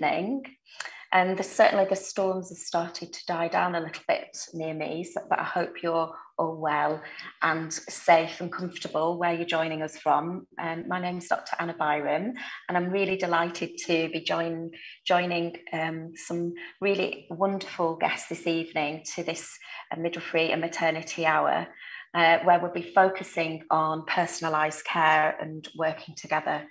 evening. And the, certainly the storms have started to die down a little bit near me, so, but I hope you're all well and safe and comfortable where you're joining us from. Um, my name is Dr. Anna Byrom, and I'm really delighted to be join, joining um, some really wonderful guests this evening to this uh, midwifery and maternity hour. Uh, where we'll be focusing on personalised care and working together.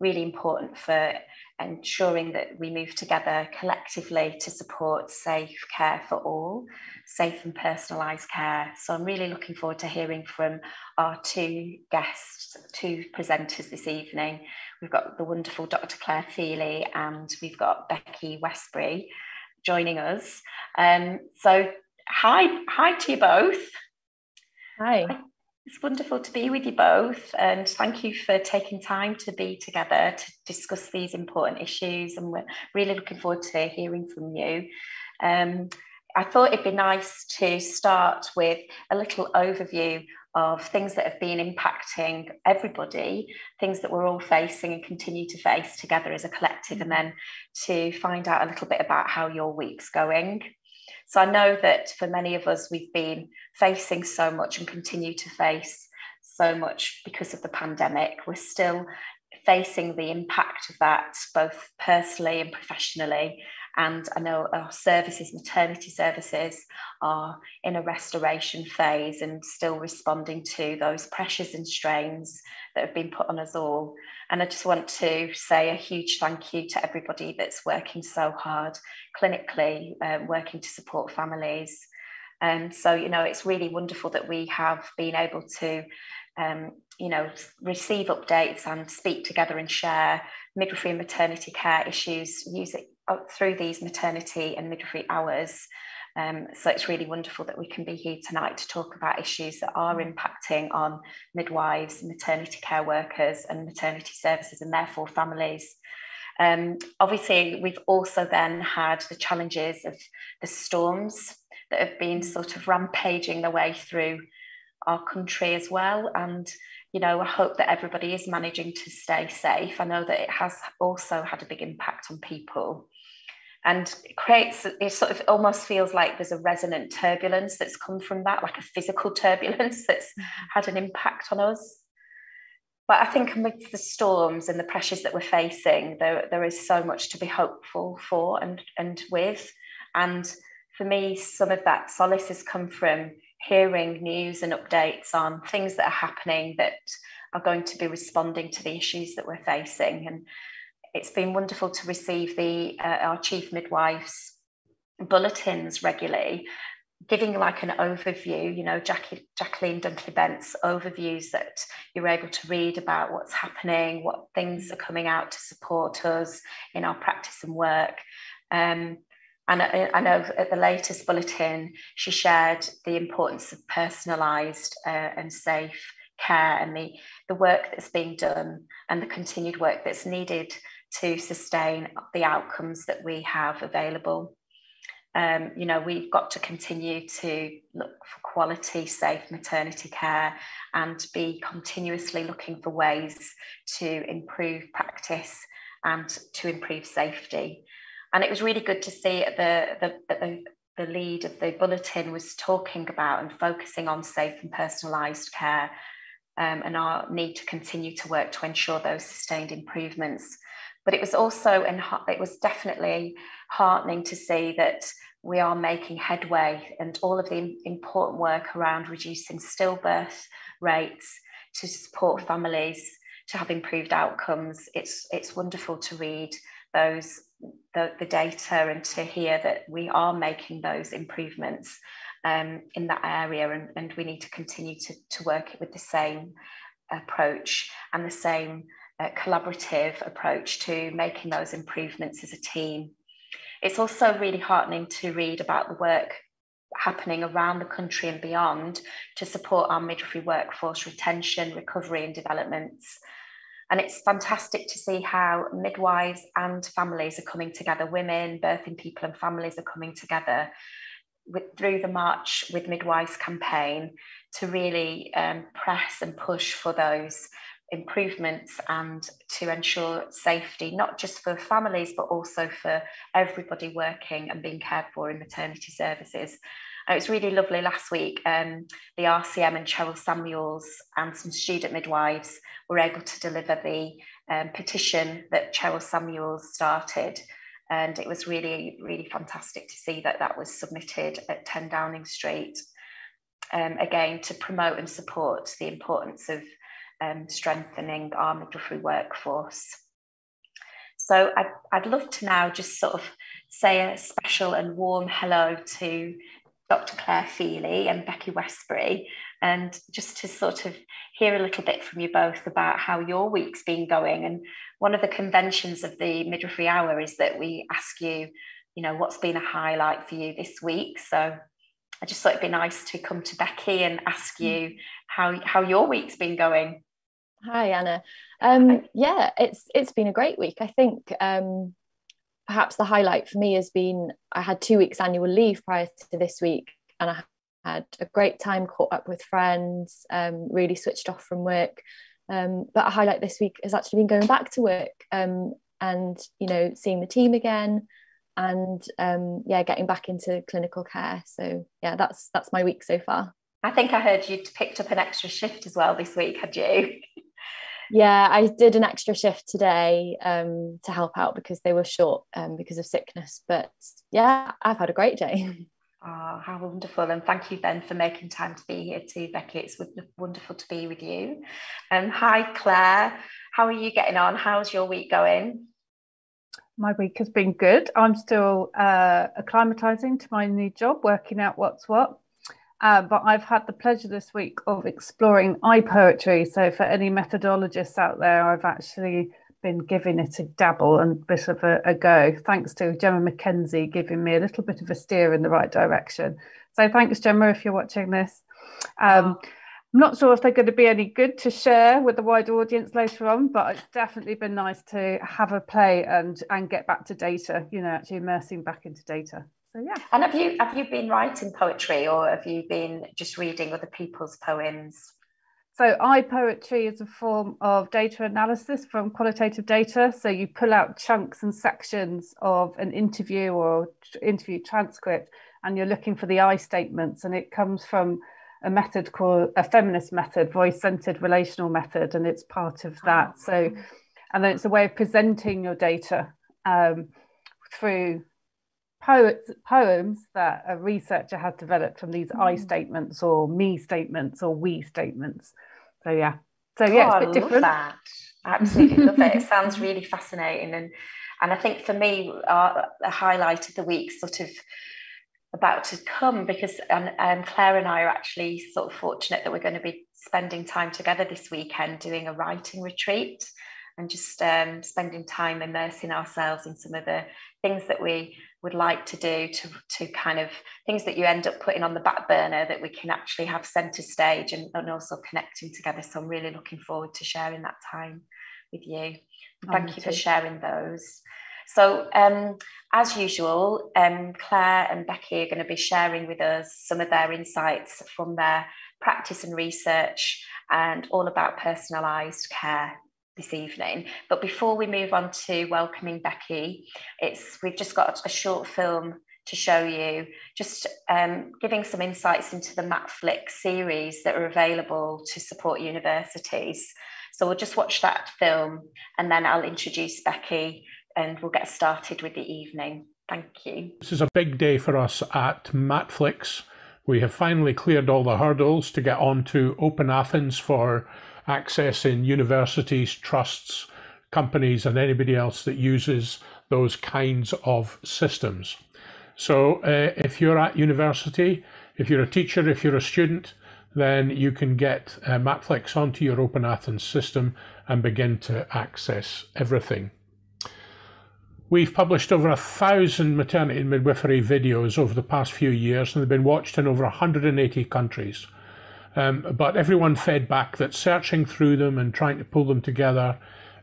Really important for ensuring that we move together collectively to support safe care for all, safe and personalised care. So I'm really looking forward to hearing from our two guests, two presenters this evening. We've got the wonderful Dr. Claire Feeley and we've got Becky Westbury joining us. Um, so hi, hi to you both. Hi. It's wonderful to be with you both, and thank you for taking time to be together to discuss these important issues. And we're really looking forward to hearing from you. Um, I thought it'd be nice to start with a little overview of things that have been impacting everybody, things that we're all facing and continue to face together as a collective, and then to find out a little bit about how your week's going. So I know that for many of us, we've been facing so much and continue to face so much because of the pandemic. We're still facing the impact of that, both personally and professionally. And I know our services, maternity services, are in a restoration phase and still responding to those pressures and strains that have been put on us all. And I just want to say a huge thank you to everybody that's working so hard clinically, um, working to support families. And um, so, you know, it's really wonderful that we have been able to um, you know, receive updates and speak together and share midwifery and maternity care issues uh, through these maternity and midwifery hours. Um, so it's really wonderful that we can be here tonight to talk about issues that are impacting on midwives, maternity care workers, and maternity services, and therefore families. Um, obviously, we've also then had the challenges of the storms that have been sort of rampaging their way through our country as well. And you know, I hope that everybody is managing to stay safe. I know that it has also had a big impact on people and it creates it sort of almost feels like there's a resonant turbulence that's come from that like a physical turbulence that's mm-hmm. had an impact on us but i think amidst the storms and the pressures that we're facing there, there is so much to be hopeful for and and with and for me some of that solace has come from hearing news and updates on things that are happening that are going to be responding to the issues that we're facing. And it's been wonderful to receive the uh, our chief midwife's bulletins regularly, giving like an overview. You know, Jackie, Jacqueline Dunkley Bent's overviews that you're able to read about what's happening, what things are coming out to support us in our practice and work. Um, and I, I, know at the latest bulletin, she shared the importance of personalised uh, and safe care and the, the work that's being done and the continued work that's needed to sustain the outcomes that we have available. Um, you know, we've got to continue to look for quality, safe maternity care and be continuously looking for ways to improve practice and to improve safety. And it was really good to see the, the, the, the lead of the bulletin was talking about and focusing on safe and personalised care um, and our need to continue to work to ensure those sustained improvements. But it was also, and it was definitely heartening to see that we are making headway and all of the important work around reducing stillbirth rates to support families to have improved outcomes. It's, it's wonderful to read those the, the data and to hear that we are making those improvements um, in that area and, and we need to continue to, to work with the same approach and the same collaborative approach to making those improvements as a team. It's also really heartening to read about the work happening around the country and beyond to support our midwifery workforce retention, recovery and developments. And it's fantastic to see how midwives and families are coming together, women, birthing people, and families are coming together with, through the March with Midwives campaign to really um, press and push for those improvements and to ensure safety, not just for families, but also for everybody working and being cared for in maternity services. And it was really lovely last week. Um, the RCM and Cheryl Samuels and some student midwives were able to deliver the um, petition that Cheryl Samuels started. And it was really, really fantastic to see that that was submitted at 10 Downing Street. Um, again, to promote and support the importance of um, strengthening our midwifery workforce. So I'd, I'd love to now just sort of say a special and warm hello to Dr. Claire Feeley and Becky Westbury, and just to sort of hear a little bit from you both about how your week's been going. And one of the conventions of the Midwifery Hour is that we ask you, you know, what's been a highlight for you this week. So I just thought it'd be nice to come to Becky and ask mm. you how, how your week's been going. Hi Anna. Um, yeah, it's it's been a great week. I think um, perhaps the highlight for me has been I had two weeks annual leave prior to this week, and I had a great time, caught up with friends, um, really switched off from work. Um, but a highlight this week has actually been going back to work um, and you know seeing the team again, and um, yeah, getting back into clinical care. So yeah, that's that's my week so far. I think I heard you'd picked up an extra shift as well this week, had you? yeah, I did an extra shift today um, to help out because they were short um, because of sickness. But yeah, I've had a great day. Oh, how wonderful. And thank you, Ben, for making time to be here too, Becky. It's wonderful to be with you. Um, hi, Claire. How are you getting on? How's your week going? My week has been good. I'm still uh, acclimatizing to my new job, working out what's what. Uh, but I've had the pleasure this week of exploring iPoetry. So, for any methodologists out there, I've actually been giving it a dabble and a bit of a, a, go, thanks to Gemma McKenzie giving me a little bit of a steer in the right direction. So, thanks, Gemma, if you're watching this. Um, I'm not sure if they're going to be any good to share with the wider audience later on, but it's definitely been nice to have a play and and get back to data, you know, actually immersing back into data. So yeah. And have you have you been writing poetry or have you been just reading other people's poems? So i poetry is a form of data analysis from qualitative data. So you pull out chunks and sections of an interview or interview transcript and you're looking for the I statements and it comes from a method called a feminist method, voice-centered relational method, and it's part of that. Oh. So, and then it's a way of presenting your data um, through poets, poems that a researcher has developed from these mm. I statements or me statements or we statements. So yeah, so yeah, oh, it's a bit different. That. Absolutely love it. It sounds really fascinating, and and I think for me, uh, a highlight of the week, sort of about to come, because um, um, Claire and I are actually sort of fortunate that we're going to be spending time together this weekend doing a writing retreat and just um, spending time immersing ourselves in some of the things that we would like to do to, to kind of things that you end up putting on the back burner that we can actually have center stage and, and also connecting together. So I'm really looking forward to sharing that time with you. Thank oh, you for sharing those. So, um, as usual, um, Claire and Becky are going to be sharing with us some of their insights from their practice and research and all about personalised care this evening. But before we move on to welcoming Becky, it's we've just got a short film to show you, just um, giving some insights into the MatFlix series that are available to support universities. So we'll just watch that film and then I'll introduce Becky and we'll get started with the evening. Thank you. This is a big day for us at MatFlix. We have finally cleared all the hurdles to get on to Open Athens for access in universities, trusts, companies, and anybody else that uses those kinds of systems. So uh, if you're at university, if you're a teacher, if you're a student, then you can get uh, Matflix onto your Open Athens system and begin to access everything. We've published over a thousand maternity and midwifery videos over the past few years, and they've been watched in over 180 countries. Um, but everyone fed back that searching through them and trying to pull them together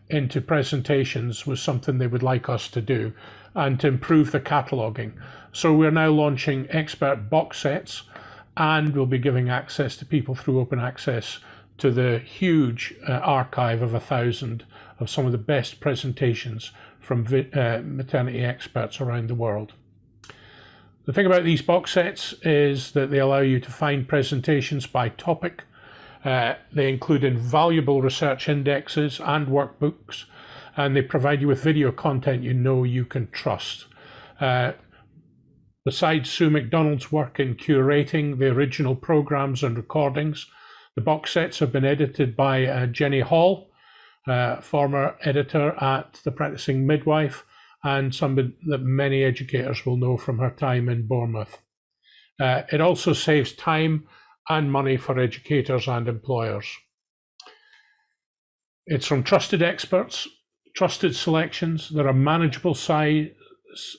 into presentations was something they would like us to do and to improve the cataloguing. So we're now launching expert box sets and we'll be giving access to people through open access to the huge uh, archive of a thousand of some of the best presentations from uh, maternity experts around the world. The thing about these box sets is that they allow you to find presentations by topic. Uh, they include invaluable research indexes and workbooks, and they provide you with video content you know you can trust. Uh, besides Sue Macdonald's work in curating the original programs and recordings, the box sets have been edited by uh, Jenny Hall, uh, former editor at The Practicing Midwife, and somebody that many educators will know from her time in Bournemouth. Uh, it also saves time and money for educators and employers. It's from trusted experts, trusted selections that are manageable size,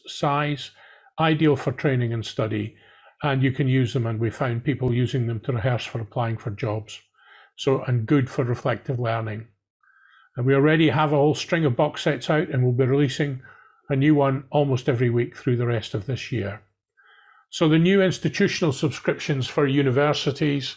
size, ideal for training and study, and you can use them. And we found people using them to rehearse for applying for jobs. So, and good for reflective learning. And we already have a whole string of box sets out, and we'll be releasing a new one almost every week through the rest of this year. So the new institutional subscriptions for universities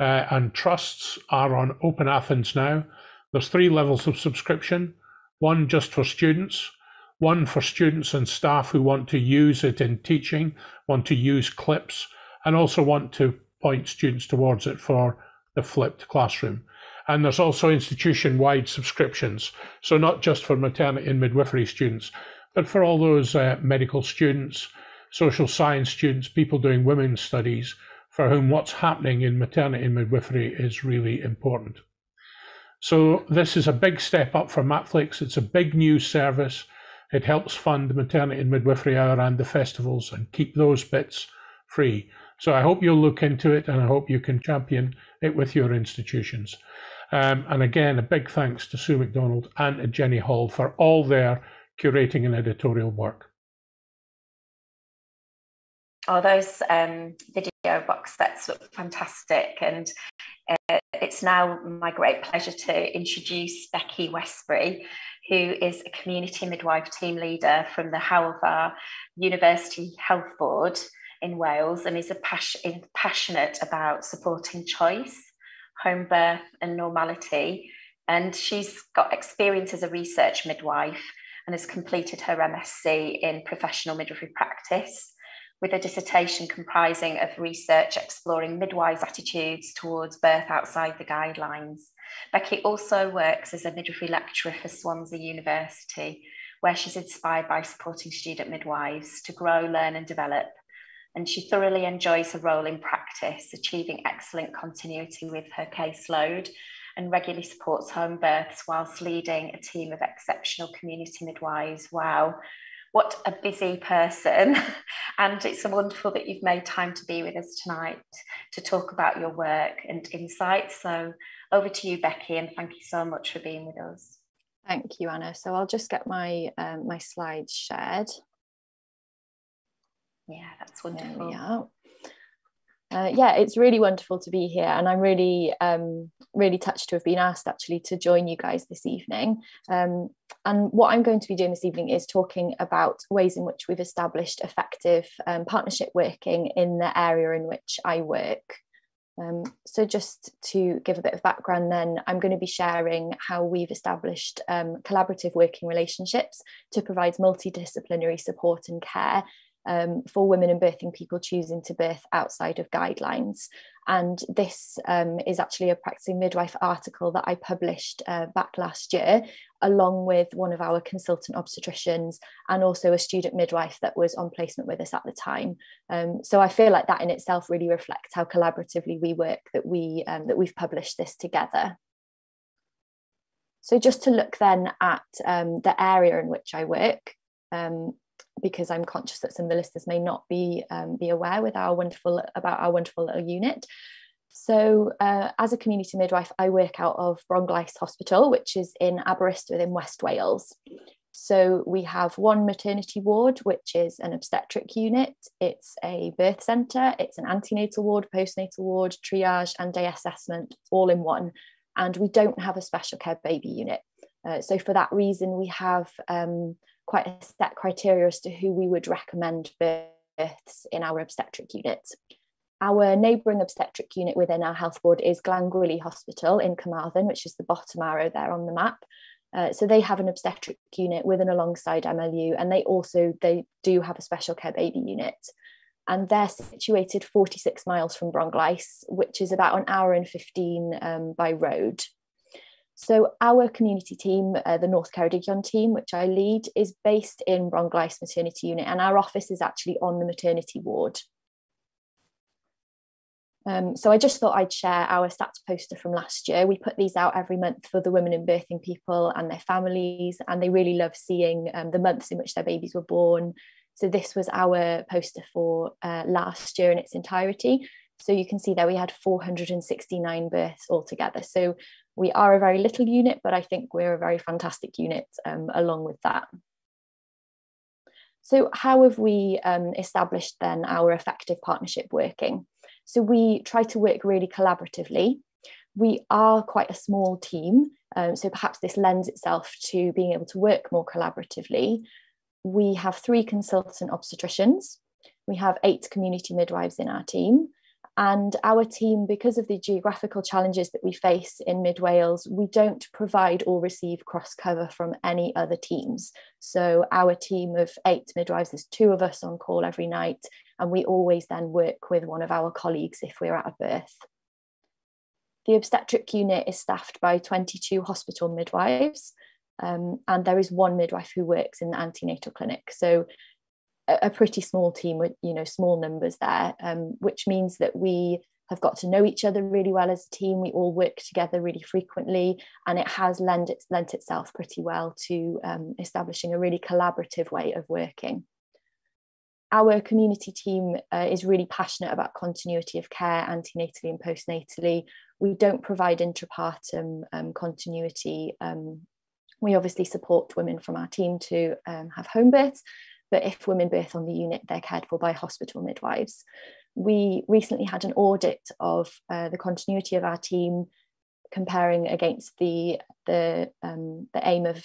uh, and trusts are on Open Athens now. There's three levels of subscription, one just for students, one for students and staff who want to use it in teaching, want to use clips, and also want to point students towards it for the flipped classroom. And there's also institution wide subscriptions. So, not just for maternity and midwifery students, but for all those uh, medical students, social science students, people doing women's studies, for whom what's happening in maternity and midwifery is really important. So this is a big step up for Matflix. It's a big new service. It helps fund maternity and midwifery hour and the festivals and keep those bits free. So I hope you'll look into it and I hope you can champion it with your institutions. Um, and again, a big thanks to Sue Macdonald and Jenny Hall for all their curating and editorial work. Oh, those um, video box sets look fantastic. And uh, it's now my great pleasure to introduce Becky Westbury, who is a community midwife team leader from the Hywel University Health Board in Wales and is a pas- passionate about supporting choice, home birth, and normality. And she's got experience as a research midwife and has completed her MSc in professional midwifery practice with a dissertation comprising of research exploring midwives' attitudes towards birth outside the guidelines. Becky also works as a midwifery lecturer for Swansea University, where she's inspired by supporting student midwives to grow, learn, and develop. And she thoroughly enjoys her role in practice, achieving excellent continuity with her caseload and regularly supports home births whilst leading a team of exceptional community midwives. Wow, what a busy person. and it's wonderful that you've made time to be with us tonight to talk about your work and insights. So over to you, Becky, and thank you so much for being with us. Thank you, Anna. So I'll just get my um, my slides shared. Yeah, that's wonderful. Uh, yeah, it's really wonderful to be here, and I'm really, um, really touched to have been asked actually to join you guys this evening. Um, and what I'm going to be doing this evening is talking about ways in which we've established effective um, partnership working in the area in which I work. Um, so, just to give a bit of background, then I'm going to be sharing how we've established um, collaborative working relationships to provide multidisciplinary support and care um, for women and birthing people choosing to birth outside of guidelines. And this um, is actually a practicing midwife article that I published uh, back last year, along with one of our consultant obstetricians and also a student midwife that was on placement with us at the time. Um, so I feel like that in itself really reflects how collaboratively we work that we um, that we've published this together. So just to look then at um, the area in which I work, um, because I'm conscious that some of the listeners may not be um, be aware with our wonderful about our wonderful little unit. So, uh, as a community midwife, I work out of Bronglais Hospital, which is in Aberystwyth in West Wales. So, we have one maternity ward, which is an obstetric unit, it's a birth centre, it's an antenatal ward, postnatal ward, triage, and day assessment all in one. And we don't have a special care baby unit. Uh, so, for that reason, we have um, quite a set criteria as to who we would recommend births in our obstetric unit. Our neighbouring obstetric unit within our health board is Glangwili Hospital in Carmarthen, which is the bottom arrow there on the map. Uh, so they have an obstetric unit with and alongside MLU, and they also they do have a special care baby unit, and they're situated 46 miles from Bronglais, which is about an hour and 15 um, by road. So our community team, uh, the North Ceredigion team, which I lead, is based in Bronglais Maternity Unit, and our office is actually on the maternity ward. Um, so I just thought I'd share our stats poster from last year. We put these out every month for the women and birthing people and their families, and they really love seeing um, the months in which their babies were born. So this was our poster for uh, last year in its entirety. So you can see there we had 469 births altogether. So we are a very little unit, but I think we're a very fantastic unit um, along with that. So how have we um, established then our effective partnership working? So we try to work really collaboratively. We are quite a small team, um, so perhaps this lends itself to being able to work more collaboratively. We have three consultant obstetricians. We have eight community midwives in our team. And our team, because of the geographical challenges that we face in Mid Wales, we don't provide or receive cross cover from any other teams. So, our team of eight midwives, there's two of us on call every night, and we always then work with one of our colleagues if we're at a birth. The obstetric unit is staffed by 22 hospital midwives, um, and there is one midwife who works in the antenatal clinic. So a, pretty small team with you know small numbers there, um, which means that we have got to know each other really well as a team. We all work together really frequently, and it has lent, it, lent itself pretty well to um, establishing a really collaborative way of working. Our community team uh, is really passionate about continuity of care antenatally and postnatally. We don't provide intrapartum um, continuity. Um, we obviously support women from our team to um, have home births, but if women birth on the unit, they're cared for by hospital midwives. We recently had an audit of uh, the continuity of our team comparing against the, the, um, the aim of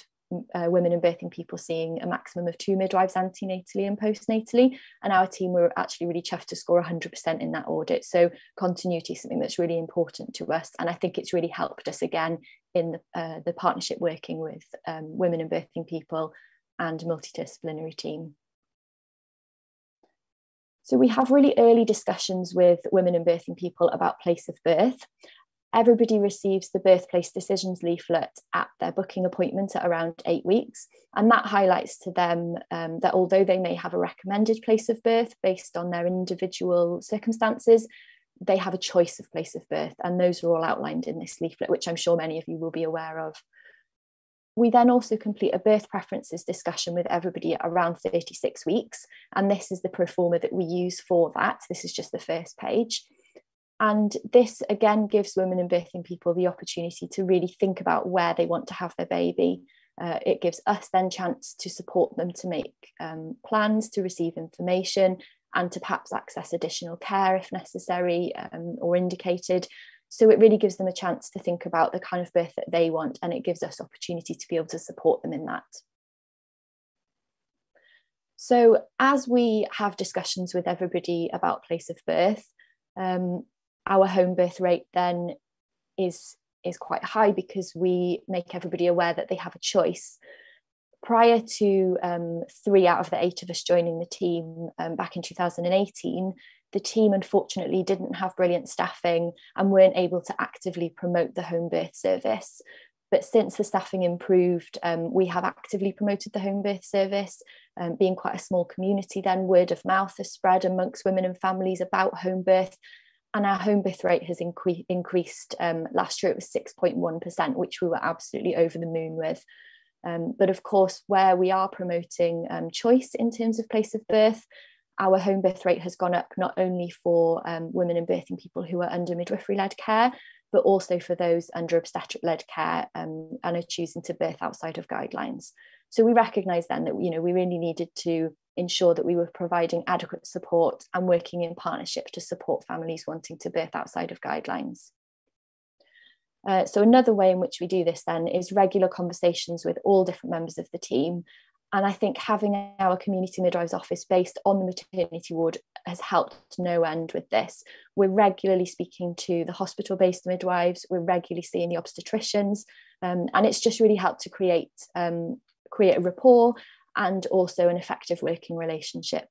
uh, women and birthing people seeing a maximum of two midwives antenatally and postnatally. And our team were actually really chuffed to score 100% in that audit. So continuity is something that's really important to us. And I think it's really helped us again in the, uh, the partnership working with um, women and birthing people and multidisciplinary team. So we have really early discussions with women and birthing people about place of birth. Everybody receives the birthplace decisions leaflet at their booking appointment at around eight weeks. And that highlights to them um, that although they may have a recommended place of birth based on their individual circumstances, they have a choice of place of birth. And those are all outlined in this leaflet, which I'm sure many of you will be aware of. We then also complete a birth preferences discussion with everybody around 36 weeks. And this is the pro forma that we use for that. This is just the first page. And this again gives women and birthing people the opportunity to really think about where they want to have their baby. Uh, it gives us then chance to support them to make um, plans, to receive information, and to perhaps access additional care if necessary um, or indicated. So it really gives them a chance to think about the kind of birth that they want, and it gives us opportunity to be able to support them in that. So as we have discussions with everybody about place of birth, um, our home birth rate then is is quite high because we make everybody aware that they have a choice. Prior to um, three out of the eight of us joining the team um, back in 2018, the team unfortunately didn't have brilliant staffing and weren't able to actively promote the home birth service. But since the staffing improved, um, we have actively promoted the home birth service. Um, being quite a small community, then word of mouth has spread amongst women and families about home birth. And our home birth rate has incre- increased. Um, last year it was 6.1%, which we were absolutely over the moon with. Um, but of course, where we are promoting um, choice in terms of place of birth, our home birth rate has gone up not only for um, women and birthing people who are under midwifery led care, but also for those under obstetric led care um, and are choosing to birth outside of guidelines. So we recognise then that you know we really needed to ensure that we were providing adequate support and working in partnership to support families wanting to birth outside of guidelines. Uh, so another way in which we do this then is regular conversations with all different members of the team And I think having our community midwives office based on the maternity ward has helped no end with this. We're regularly speaking to the hospital based midwives, we're regularly seeing the obstetricians, um, and it's just really helped to create, um, create a rapport and also an effective working relationship.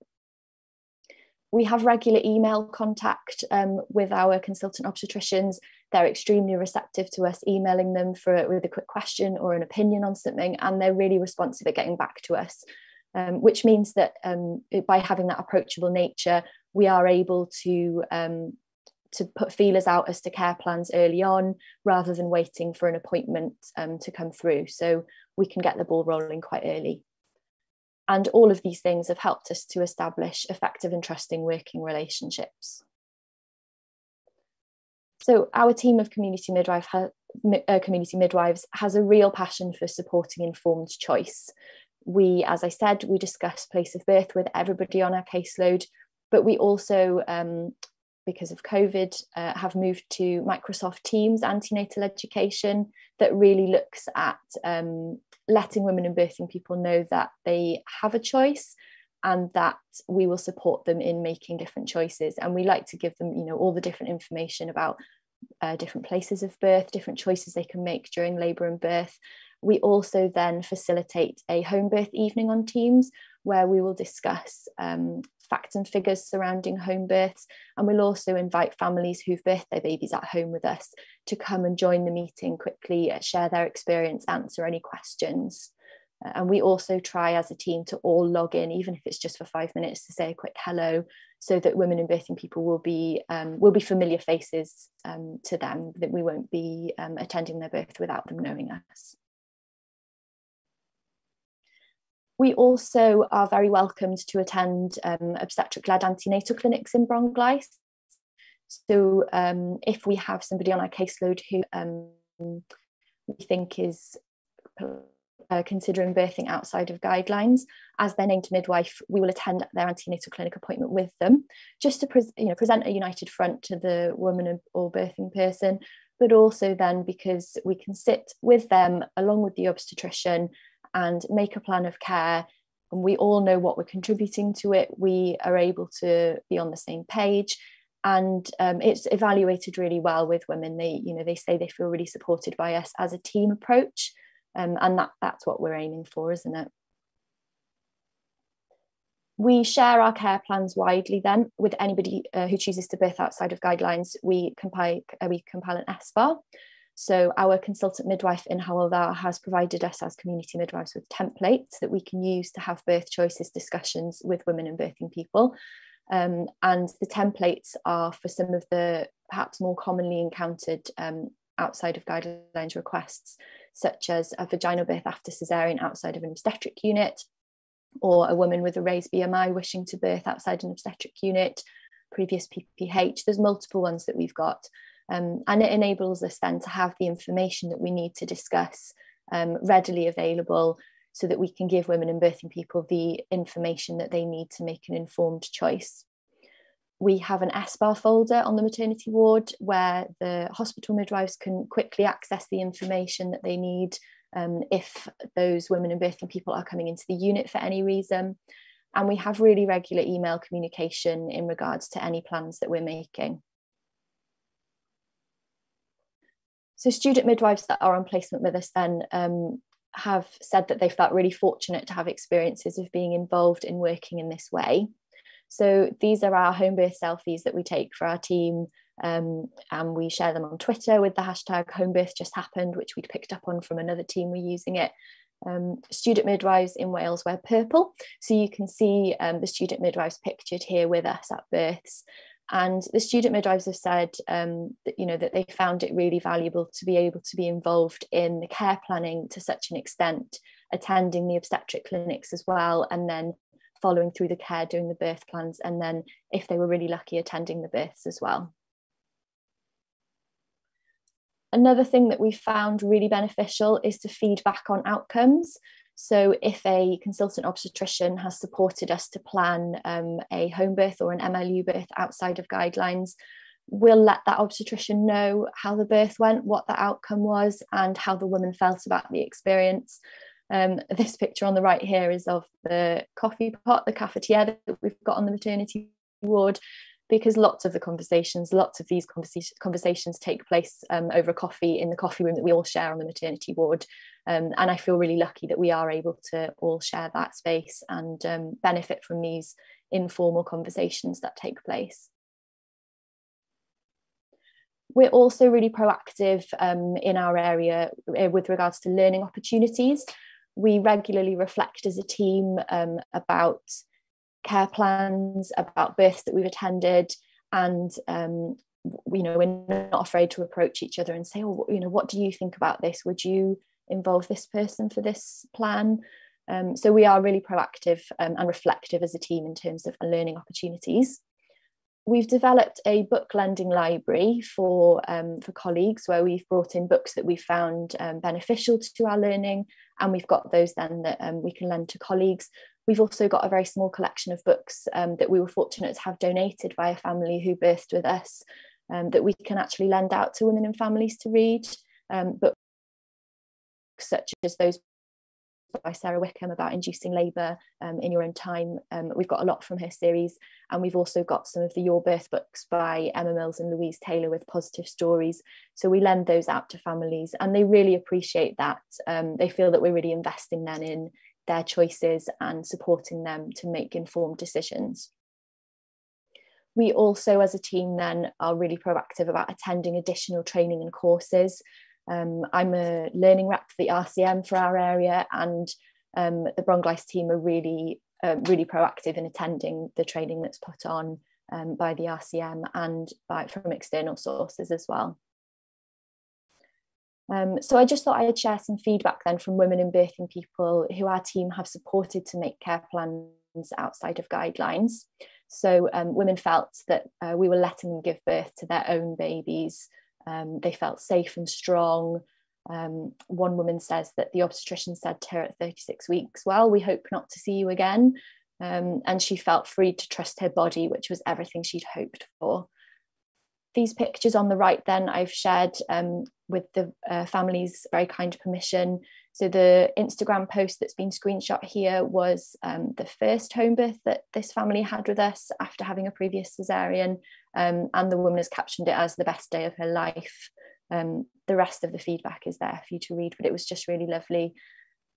We have regular email contact um, with our consultant obstetricians. They're extremely receptive to us emailing them for with a quick question or an opinion on something, and they're really responsive at getting back to us. Um, which means that um, by having that approachable nature, we are able to um, to put feelers out as to care plans early on rather than waiting for an appointment um, to come through. So we can get the ball rolling quite early. And all of these things have helped us to establish effective and trusting working relationships. So our team of community midwife ha- uh, community midwives has a real passion for supporting informed choice. We, as I said, we discuss place of birth with everybody on our caseload, but we also, um, because of COVID, uh, have moved to Microsoft Teams antenatal education that really looks at um, letting women and birthing people know that they have a choice and that we will support them in making different choices and we like to give them you know all the different information about uh, different places of birth different choices they can make during labour and birth we also then facilitate a home birth evening on teams where we will discuss um, facts and figures surrounding home births. And we'll also invite families who've birthed their babies at home with us to come and join the meeting quickly, uh, share their experience, answer any questions. And we also try as a team to all log in, even if it's just for five minutes, to say a quick hello, so that women and birthing people will be um, will be familiar faces um, to them. That we won't be um, attending their birth without them knowing us. We also are very welcomed to attend um, obstetric-led antenatal clinics in Bronglais. So um, if we have somebody on our caseload who um, we think is uh, considering birthing outside of guidelines, as their named midwife, we will attend their antenatal clinic appointment with them, just to pre- you know, present a united front to the woman or birthing person, but also then because we can sit with them along with the obstetrician and make a plan of care. And we all know what we're contributing to it. We are able to be on the same page. And um, it's evaluated really well with women. They you know they say they feel really supported by us as a team approach um, and that that's what we're aiming for isn't it? We share our care plans widely then with anybody uh, who chooses to birth outside of guidelines. We compile uh, we compile an SBAR so our consultant midwife in Hywel has provided us as community midwives with templates that we can use to have birth choices discussions with women and birthing people. Um, and the templates are for some of the perhaps more commonly encountered um, outside of guidelines requests, such as a vaginal birth after cesarean outside of an obstetric unit, or a woman with a raised BMI wishing to birth outside an obstetric unit, previous PPH. There's multiple ones that we've got. Um, and it enables us then to have the information that we need to discuss um, readily available so that we can give women and birthing people the information that they need to make an informed choice. We have an SBAR folder on the maternity ward where the hospital midwives can quickly access the information that they need um, if those women and birthing people are coming into the unit for any reason. And we have really regular email communication in regards to any plans that we're making. So student midwives that are on placement with us then um, have said that they felt really fortunate to have experiences of being involved in working in this way. So these are our home birth selfies that we take for our team um, and we share them on Twitter with the hashtag home birth just happened, which we'd picked up on from another team we're using it. Um, student midwives in Wales wear purple. So you can see um, the student midwives pictured here with us at births. And the student midwives have said um, that you know that they found it really valuable to be able to be involved in the care planning to such an extent, attending the obstetric clinics as well, and then following through the care, doing the birth plans, and then if they were really lucky, attending the births as well. Another thing that we found really beneficial is to feedback on outcomes. So, if a consultant obstetrician has supported us to plan um, a home birth or an MLU birth outside of guidelines, we'll let that obstetrician know how the birth went, what the outcome was, and how the woman felt about the experience. Um, this picture on the right here is of the coffee pot, the cafetiere that we've got on the maternity ward, because lots of the conversations, lots of these conversations, conversations take place um, over coffee in the coffee room that we all share on the maternity ward. Um, and I feel really lucky that we are able to all share that space and um, benefit from these informal conversations that take place. We're also really proactive um, in our area uh, with regards to learning opportunities. We regularly reflect as a team um, about care plans, about births that we've attended, and um, you know we're not afraid to approach each other and say, "Oh, you know, what do you think about this? Would you involve this person for this plan?" Um, so we are really proactive um, and reflective as a team in terms of learning opportunities we've developed a book lending library for um, for colleagues where we've brought in books that we found um, beneficial to our learning and we've got those then that um, we can lend to colleagues. We've also got a very small collection of books um, that we were fortunate to have donated by a family who birthed with us um, that we can actually lend out to women and families to read um, books such as those by Sara Wickham about inducing labour um, in your own time. Um, we've got a lot from her series, and we've also got some of the Your Birth books by Emma Mills and Louise Taylor with positive stories. So we lend those out to families, and they really appreciate that. Um, they feel that we're really investing then in their choices and supporting them to make informed decisions. We also, as a team, then are really proactive about attending additional training and courses. Um, I'm a learning rep for the RCM for our area, and um, the Bronglais team are really, uh, really proactive in attending the training that's put on um, by the RCM and by, from external sources as well. Um, so I just thought I'd share some feedback then from women in birthing people who our team have supported to make care plans outside of guidelines. So um, women felt that uh, we were letting them give birth to their own babies um, they felt safe and strong. Um, one woman says that the obstetrician said to her at 36 weeks, Well, we hope not to see you again. Um, and she felt free to trust her body, which was everything she'd hoped for. These pictures on the right, then, I've shared um, with the uh, family's very kind permission. So, the Instagram post that's been screenshot here was um, the first home birth that this family had with us after having a previous cesarean um, and the woman has captioned it as the best day of her life. Um, the rest of the feedback is there for you to read, but it was just really lovely.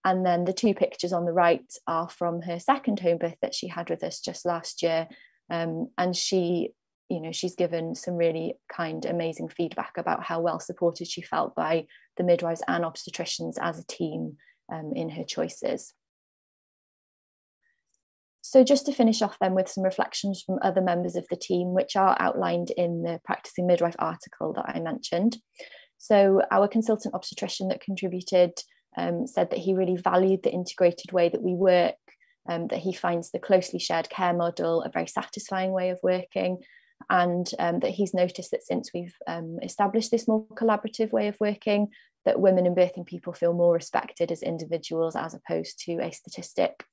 And then the two pictures on the right are from her second home birth that she had with us just last year. Um, and she, you know, she's given some really kind, amazing feedback about how well supported she felt by the midwives and obstetricians as a team um, in her choices. So, just to finish off then with some reflections from other members of the team, which are outlined in the Practicing Midwife article that I mentioned. So, our consultant obstetrician that contributed um, said that he really valued the integrated way that we work, um, that he finds the closely shared care model a very satisfying way of working, and um, that he's noticed that since we've um, established this more collaborative way of working, that women and birthing people feel more respected as individuals as opposed to a statistic.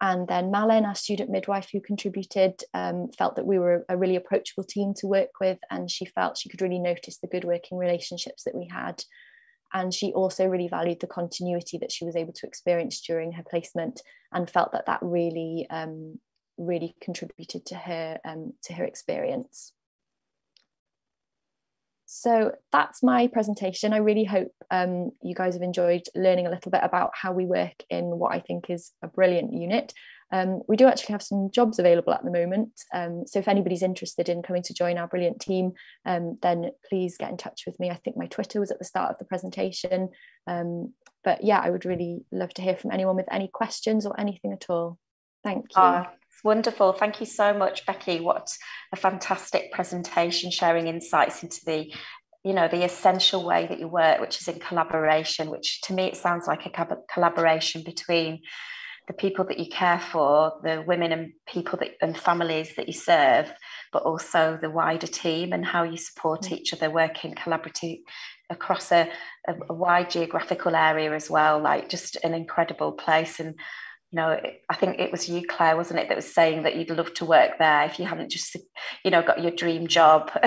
And then Malin, our student midwife who contributed, um, felt that we were a really approachable team to work with, and she felt she could really notice the good working relationships that we had. And she also really valued the continuity that she was able to experience during her placement, and felt that that really, um, really contributed to her um, to her experience. So that's my presentation. I really hope um, you guys have enjoyed learning a little bit about how we work in what I think is a brilliant unit. Um, we do actually have some jobs available at the moment. Um, so if anybody's interested in coming to join our brilliant team, um, then please get in touch with me. I think my Twitter was at the start of the presentation. Um, but yeah, I would really love to hear from anyone with any questions or anything at all. Thank you. Uh, Wonderful. Thank you so much, Becky. What a fantastic presentation sharing insights into the you know the essential way that you work which is in collaboration which to me it sounds like a collaboration between the people that you care for the women and people that and families that you serve but also the wider team and how you support mm. each other working collaboratively across a, a, a wide geographical area as well like just an incredible place and you know, I think it was you, Claire, wasn't it, that was saying that you'd love to work there if you hadn't just, you know, got your dream job.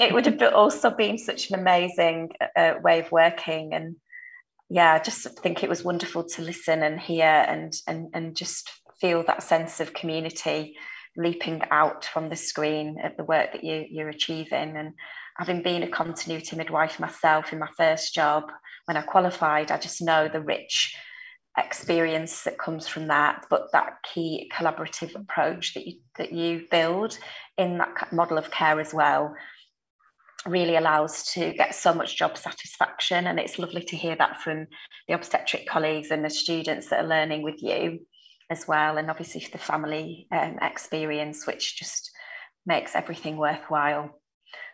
it would have also been such an amazing uh, way of working. And yeah, I just think it was wonderful to listen and hear and and and just feel that sense of community leaping out from the screen at the work that you, you're achieving. And having been a continuity midwife myself in my first job, when I qualified, I just know the rich experience that comes from that, but that key collaborative approach that you that you build in that model of care as well really allows to get so much job satisfaction. And it's lovely to hear that from the obstetric colleagues and the students that are learning with you as well, and obviously the family um, experience, which just makes everything worthwhile.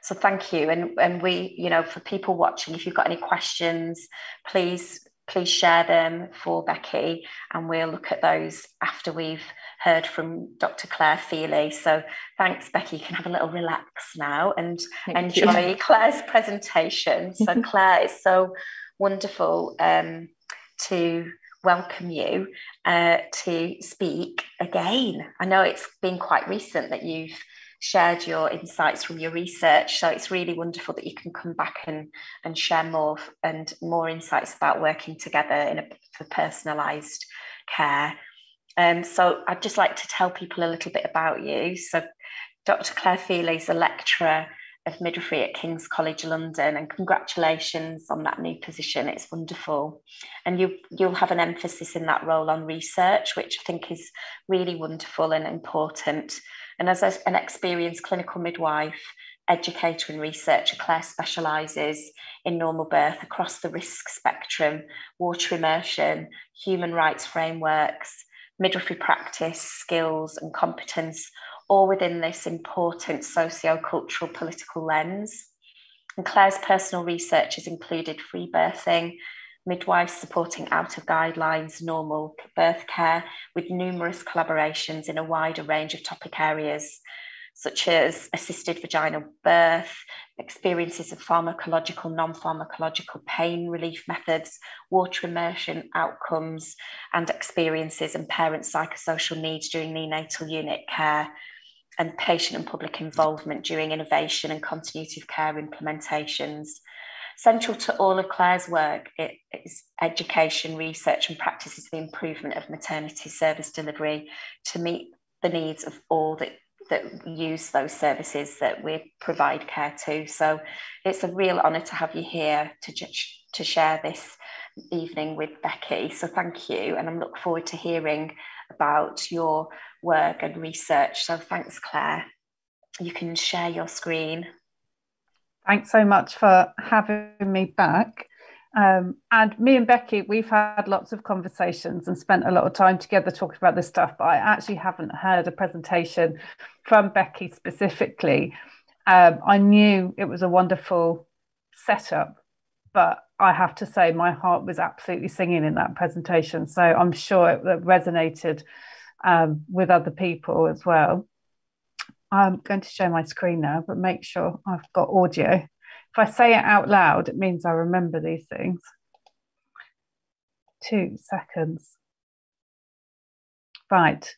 So thank you, and and we, you know, for people watching, if you've got any questions, please please share them for Becky, and we'll look at those after we've heard from Dr. Claire Feeley. So thanks, Becky. You can have a little relax now and Thank enjoy you. Claire's presentation. So Claire, it's so wonderful um, to welcome you uh, to speak again. I know it's been quite recent that you've shared your insights from your research, so it's really wonderful that you can come back and, and share more and more insights about working together in a, for personalised care. Um, so I'd just like to tell people a little bit about you. So Dr. Claire Feeley is a lecturer of midwifery at King's College London, and congratulations on that new position. It's wonderful, and you you'll have an emphasis in that role on research, which I think is really wonderful and important. And as an experienced clinical midwife, educator, and researcher, Claire specialises in normal birth across the risk spectrum, water immersion, human rights frameworks, midwifery practice, skills, and competence all within this important socio-cultural political lens. And Claire's personal research has included free birthing, midwives supporting out of guidelines normal birth care with numerous collaborations in a wider range of topic areas such as assisted vaginal birth, experiences of pharmacological, non pharmacological pain relief methods, water immersion outcomes, and experiences and parent psychosocial needs during neonatal unit care, and patient and public involvement during innovation and continuity of care implementations. Central to all of Claire's work is education, research, and practices the improvement of maternity service delivery to meet the needs of all that that use those services that we provide care to. So it's a real honour to have you here to to share this evening with Becky. So thank you, and I'm looking forward to hearing about your work and research. So thanks, Claire. You can share your screen. Thanks so much for having me back. Um, and me and Becky, we've had lots of conversations and spent a lot of time together talking about this stuff, but I actually haven't heard a presentation from Becky specifically. Um, I knew it was a wonderful setup, but I have to say my heart was absolutely singing in that presentation. So I'm sure it, resonated um, with other people as well. I'm going to show my screen now, but make sure I've got audio. If I say it out loud, it means I remember these things. Two seconds. Right.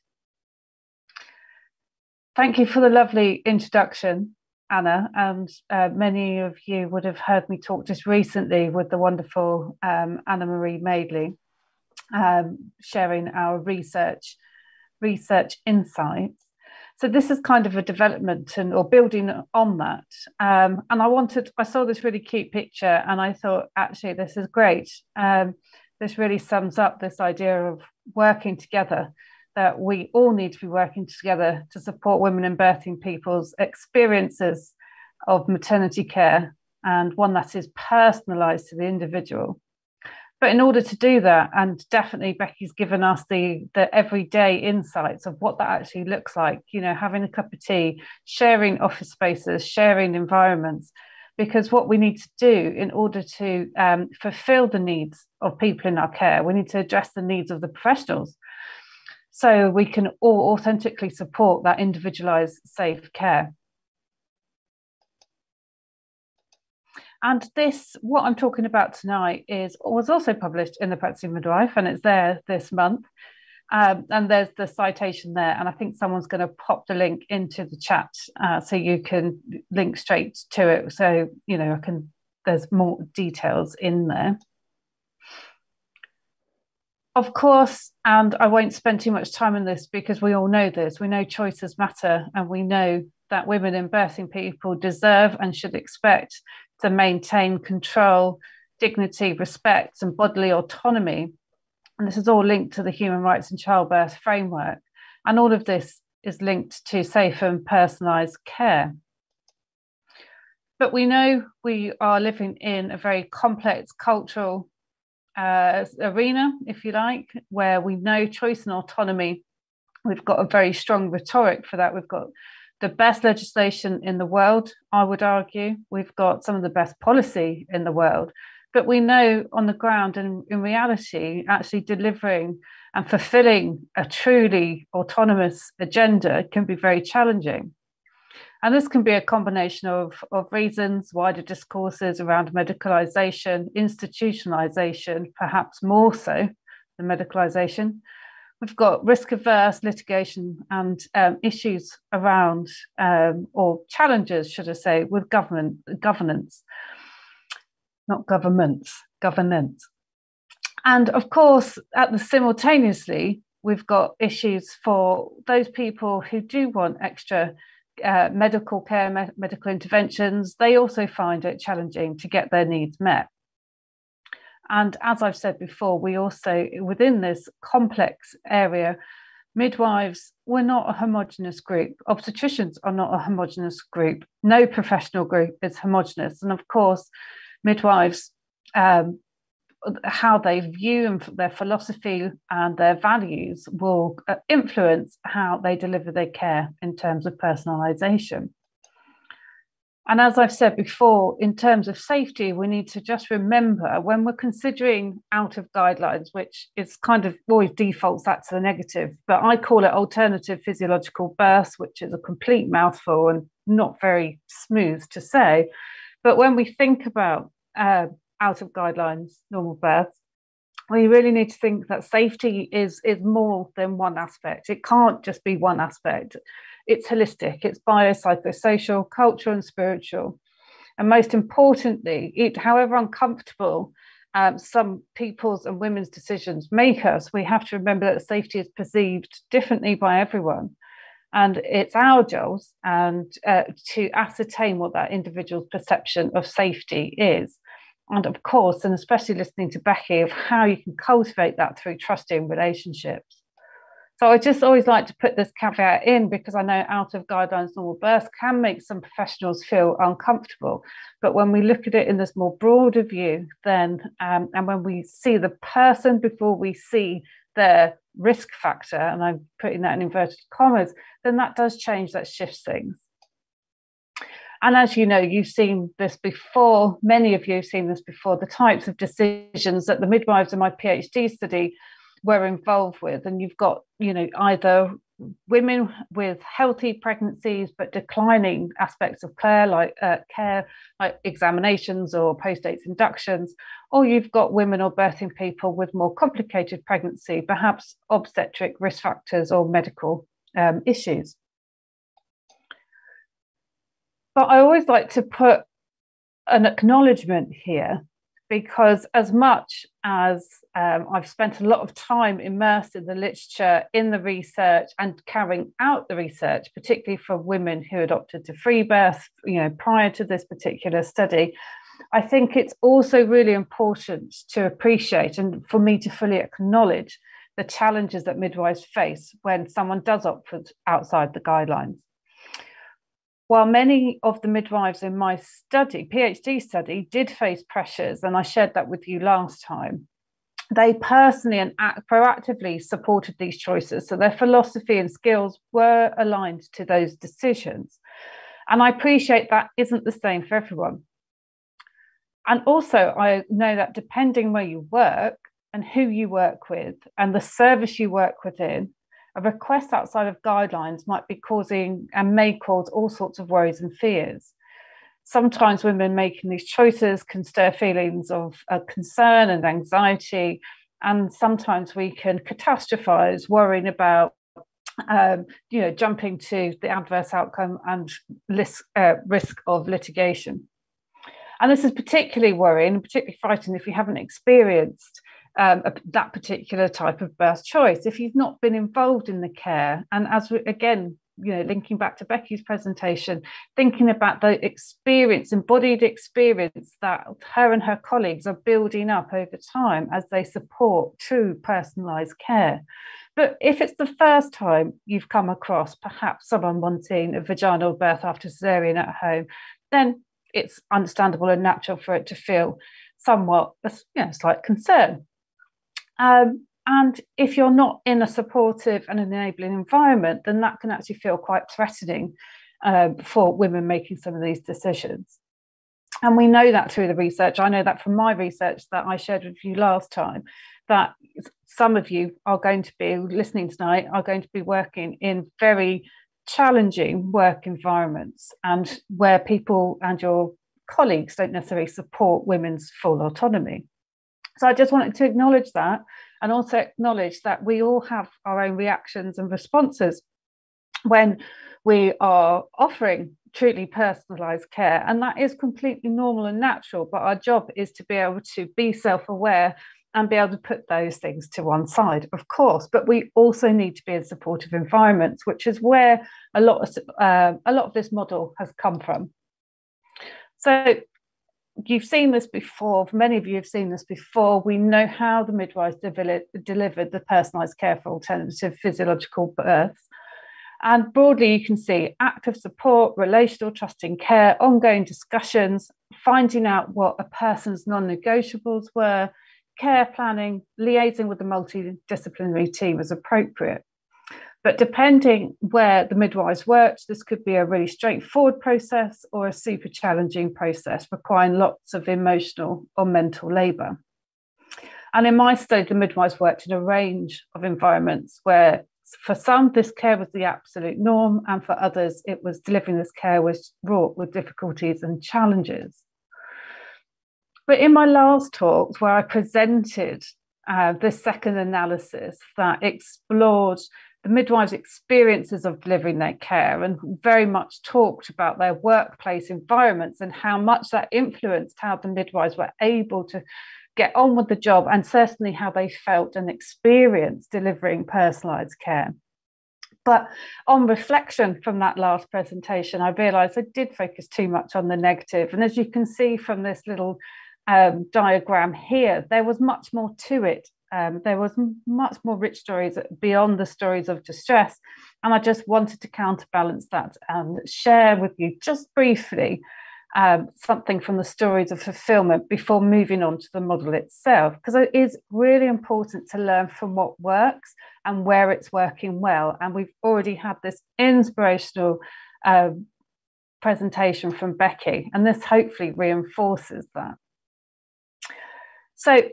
Thank you for the lovely introduction, Anna. And uh, many of you would have heard me talk just recently with the wonderful um, Anna Marie Madeley, um, sharing our research research insights. So this is kind of a development and or building on that. Um, and I wanted, I saw this really cute picture and I thought, actually, this is great. Um, this really sums up this idea of working together, that we all need to be working together to support women and birthing people's experiences of maternity care and one that is personalized to the individual but in order to do that and definitely becky's given us the the everyday insights of what that actually looks like you know having a cup of tea sharing office spaces sharing environments because what we need to do in order to um, fulfill the needs of people in our care we need to address the needs of the professionals. So we can all authentically support that individualized safe care And this, what I'm talking about tonight, is was also published in the Practicing Midwife, and it's there this month. Um, and there's the citation there, and I think someone's going to pop the link into the chat uh, so you can link straight to it. So you know, I can. There's more details in there. of course, and I won't spend too much time on this because we all know this. We know choices matter, and we know that women and birthing people deserve and should expect to maintain control, dignity, respect, and bodily autonomy. And this is all linked to the human rights and childbirth framework. And all of this is linked to safe and personalised care. But we know we are living in a very complex cultural uh, arena, if you like, where we know choice and autonomy. We've got a very strong rhetoric for that. We've got the best legislation in the world, I would argue. We've got some of the best policy in the world. But we know on the ground and in reality, actually delivering and fulfilling a truly autonomous agenda can be very challenging. And this can be a combination of, of reasons, wider discourses around medicalisation, institutionalisation, perhaps more so than medicalisation. We've got risk averse litigation and um, issues around, um, or challenges, should I say, with government governance, not governments, governance. And of course, at the simultaneously, we've got issues for those people who do want extra uh, medical care, me- medical interventions, they also find it challenging to get their needs met. And as I've said before, we also, within this complex area, midwives, we're not a homogenous group. Obstetricians are not a homogenous group. No professional group is homogenous. And of course, midwives um, how they view and their philosophy and their values will uh, influence how they deliver their care in terms of personalization. And as I've said before, in terms of safety, we need to just remember when we're considering out of guidelines, which is kind of always defaults that to the negative, but I call it alternative physiological birth, which is a complete mouthful and not very smooth to say. But when we think about uh, out of guidelines normal birth, we really need to think that safety is is more than one aspect it can't just be one aspect it's holistic. It's biopsychosocial cultural and spiritual. And most importantly it however uncomfortable um, some people's and women's decisions make us we have to remember that safety is perceived differently by everyone. And it's our jobs and uh, to ascertain what that individual's perception of safety is. And of course, and especially listening to Becky, of how you can cultivate that through trusting relationships. So I just always like to put this caveat in because I know out of guidelines normal birth can make some professionals feel uncomfortable. But when we look at it in this more broader view, then um, and when we see the person before we see their risk factor, and I'm putting that in inverted commas, then that does change, that shifts things. And as you know, you've seen this before, many of you have seen this before, the types of decisions that the midwives in my PhD study were involved with. And you've got, you know, either women with healthy pregnancies but declining aspects of care like uh, care like examinations or post-dates inductions or you've got women or birthing people with more complicated pregnancy perhaps obstetric risk factors or medical um, issues but I always like to put an acknowledgement here because, as much as um, I've spent a lot of time immersed in the literature, in the research, and carrying out the research, particularly for women who adopted to free birth, you know, prior to this particular study, I think it's also really important to appreciate and for me to fully acknowledge the challenges that midwives face when someone does opt for outside the guidelines. While many of the midwives in my study, PhD study, did face pressures, and I shared that with you last time, they personally and proactively supported these choices. So their philosophy and skills were aligned to those decisions. And I appreciate that isn't the same for everyone. And also, I know that depending where you work and who you work with and the service you work within, a request outside of guidelines might be causing and may cause all sorts of worries and fears. Sometimes women making these choices can stir feelings of uh, concern and anxiety, and sometimes we can catastrophize, worrying about um, you know, jumping to the adverse outcome and risk, uh, risk of litigation. And this is particularly worrying, and particularly frightening if you haven't experienced um, a, that particular type of birth choice if you've not been involved in the care. And as we, again you know linking back to becky's presentation thinking about the experience embodied experience that her and her colleagues are building up over time as they support true personalized care. But if it's the first time you've come across perhaps someone wanting a vaginal birth after cesarean at home then it's understandable and natural for it to feel somewhat you know, slight concern um, and if you're not in a supportive and enabling environment, then that can actually feel quite threatening uh, for women making some of these decisions. And we know that through the research. I know that from my research that I shared with you last time, that some of you are going to be listening tonight, are going to be working in very challenging work environments and where people and your colleagues don't necessarily support women's full autonomy. So I just wanted to acknowledge that and also acknowledge that we all have our own reactions and responses when we are offering truly personalized care. And that is completely normal and natural but our job is to be able to be self-aware and be able to put those things to one side of course. But we also need to be in supportive environments which is where a lot of uh, a lot of this model has come from. So you've seen this before, many of you have seen this before. We know how the midwives delivered the personalised care for alternative physiological births. And broadly, you can see active support, relational trusting care, ongoing discussions, finding out what a person's non negotiables were, care planning, liaising with the multidisciplinary team as appropriate. But depending where the midwives worked, this could be a really straightforward process or a super challenging process requiring lots of emotional or mental labour. And in my study, the midwives worked in a range of environments where for some, this care was the absolute norm, and for others, it was delivering this care was wrought with difficulties and challenges. But in my last talks, where I presented uh, this second analysis that explored the midwives' experiences of delivering their care and very much talked about their workplace environments and how much that influenced how the midwives were able to get on with the job and certainly how they felt and experienced delivering personalised care. But on reflection from that last presentation, I realised I did focus too much on the negative. And as you can see from this little um, diagram here, there was much more to it um, there was much more rich stories beyond the stories of distress. And I just wanted to counterbalance that and share with you just briefly um, something from the stories of fulfillment before moving on to the model itself, because it is really important to learn from what works and where it's working well. And we've already had this inspirational uh, presentation from Becky, and this hopefully reinforces that. So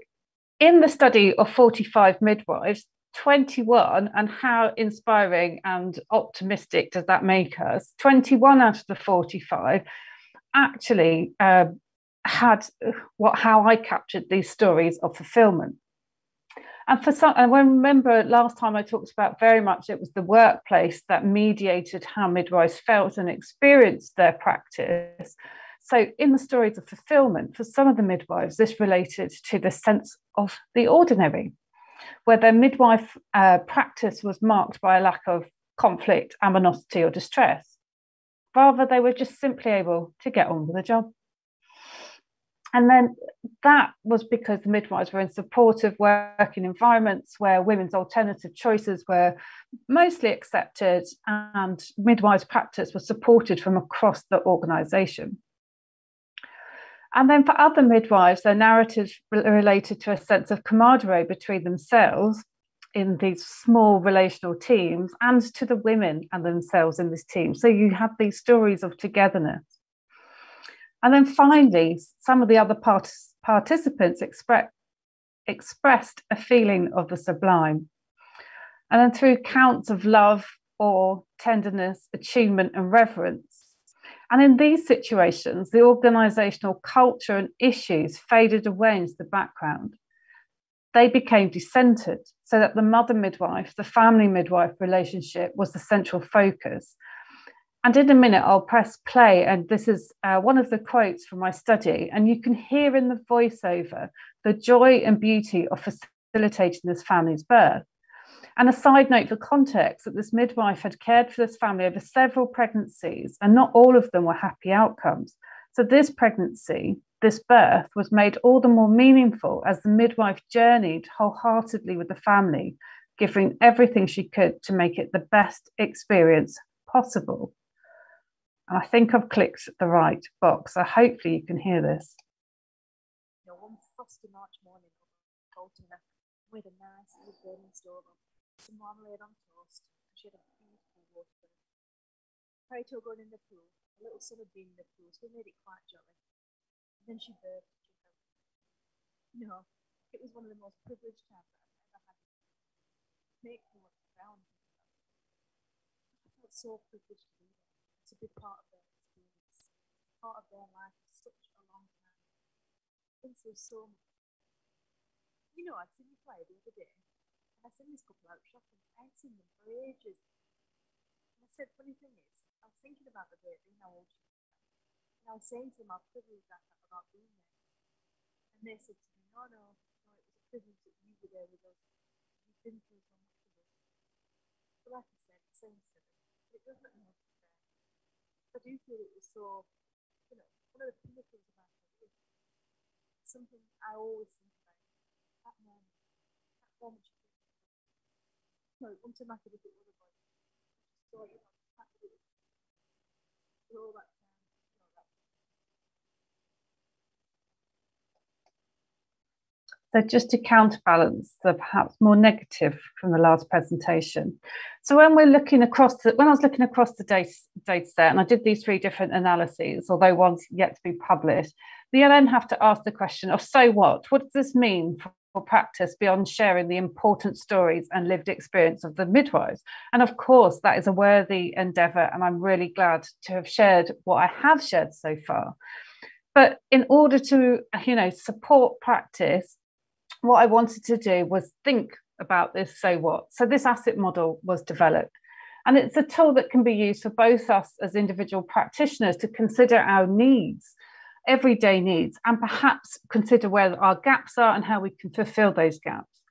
in the study of 45 midwives, 21, and how inspiring and optimistic does that make us? 21 out of the 45 actually uh, had what how I captured these stories of fulfillment. And for some, I remember last time I talked about very much it was the workplace that mediated how midwives felt and experienced their practice. So, in the stories of fulfillment, for some of the midwives, this related to the sense of the ordinary, where their midwife uh, practice was marked by a lack of conflict, animosity, or distress. Rather, they were just simply able to get on with the job. And then that was because the midwives were in supportive working environments where women's alternative choices were mostly accepted and midwives' practice was supported from across the organisation. And then for other midwives, their narratives related to a sense of camaraderie between themselves in these small relational teams and to the women and themselves in this team. So you have these stories of togetherness. And then finally, some of the other part- participants expre- expressed a feeling of the sublime. And then through counts of love or tenderness, attunement, and reverence, and in these situations, the organisational culture and issues faded away into the background. They became decentered so that the mother midwife, the family midwife relationship was the central focus. And in a minute, I'll press play, and this is uh, one of the quotes from my study. And you can hear in the voiceover the joy and beauty of facilitating this family's birth. And a side note for context that this midwife had cared for this family over several pregnancies, and not all of them were happy outcomes. So, this pregnancy, this birth, was made all the more meaningful as the midwife journeyed wholeheartedly with the family, giving everything she could to make it the best experience possible. And I think I've clicked the right box, so hopefully you can hear this. One frosty March morning, with a nice little burning some marmalade on toast. She had a beautiful water. Prito going in the pool. A little son had been in the pool, so we made it quite jolly. And then she birthed. You know, it was one of the most privileged times I've ever had. Make me want to drown. I felt so privileged to be there. A big part of their experience, part of their life for such a long time. Been through so much. You know, I'd seen you play the other day I seen this couple out shopping. Seen them for ages. And I said, funny thing is, I was thinking about the baby and how old she was. And I was saying to them how privileged I felt about being there. And they said to me, no, no, no, it was a privilege that you were there with us. You've been through so much with us. But like I said, it's same silly. But it doesn't fair. I do feel it was so, you know, one of the pinnacles of my career. Something I always think about. That moment. That moment no, automatic if it was a. So, you know, that So just to counterbalance the perhaps more negative from the last presentation. So when we're looking across the, when I was looking across the data, data set, and I did these three different analyses, although one's yet to be published, you then have to ask the question of so what? What does this mean for practice beyond sharing the important stories and lived experience of the midwives. And of course, that is a worthy endeavour, and I'm really glad to have shared what I have shared so far. But in order to, you know, support practice, what I wanted to do was think about this so what. So this asset model was developed. And it's a tool that can be used for both us as individual practitioners to consider our needs everyday needs and perhaps consider where our gaps are and how we can fulfill those gaps.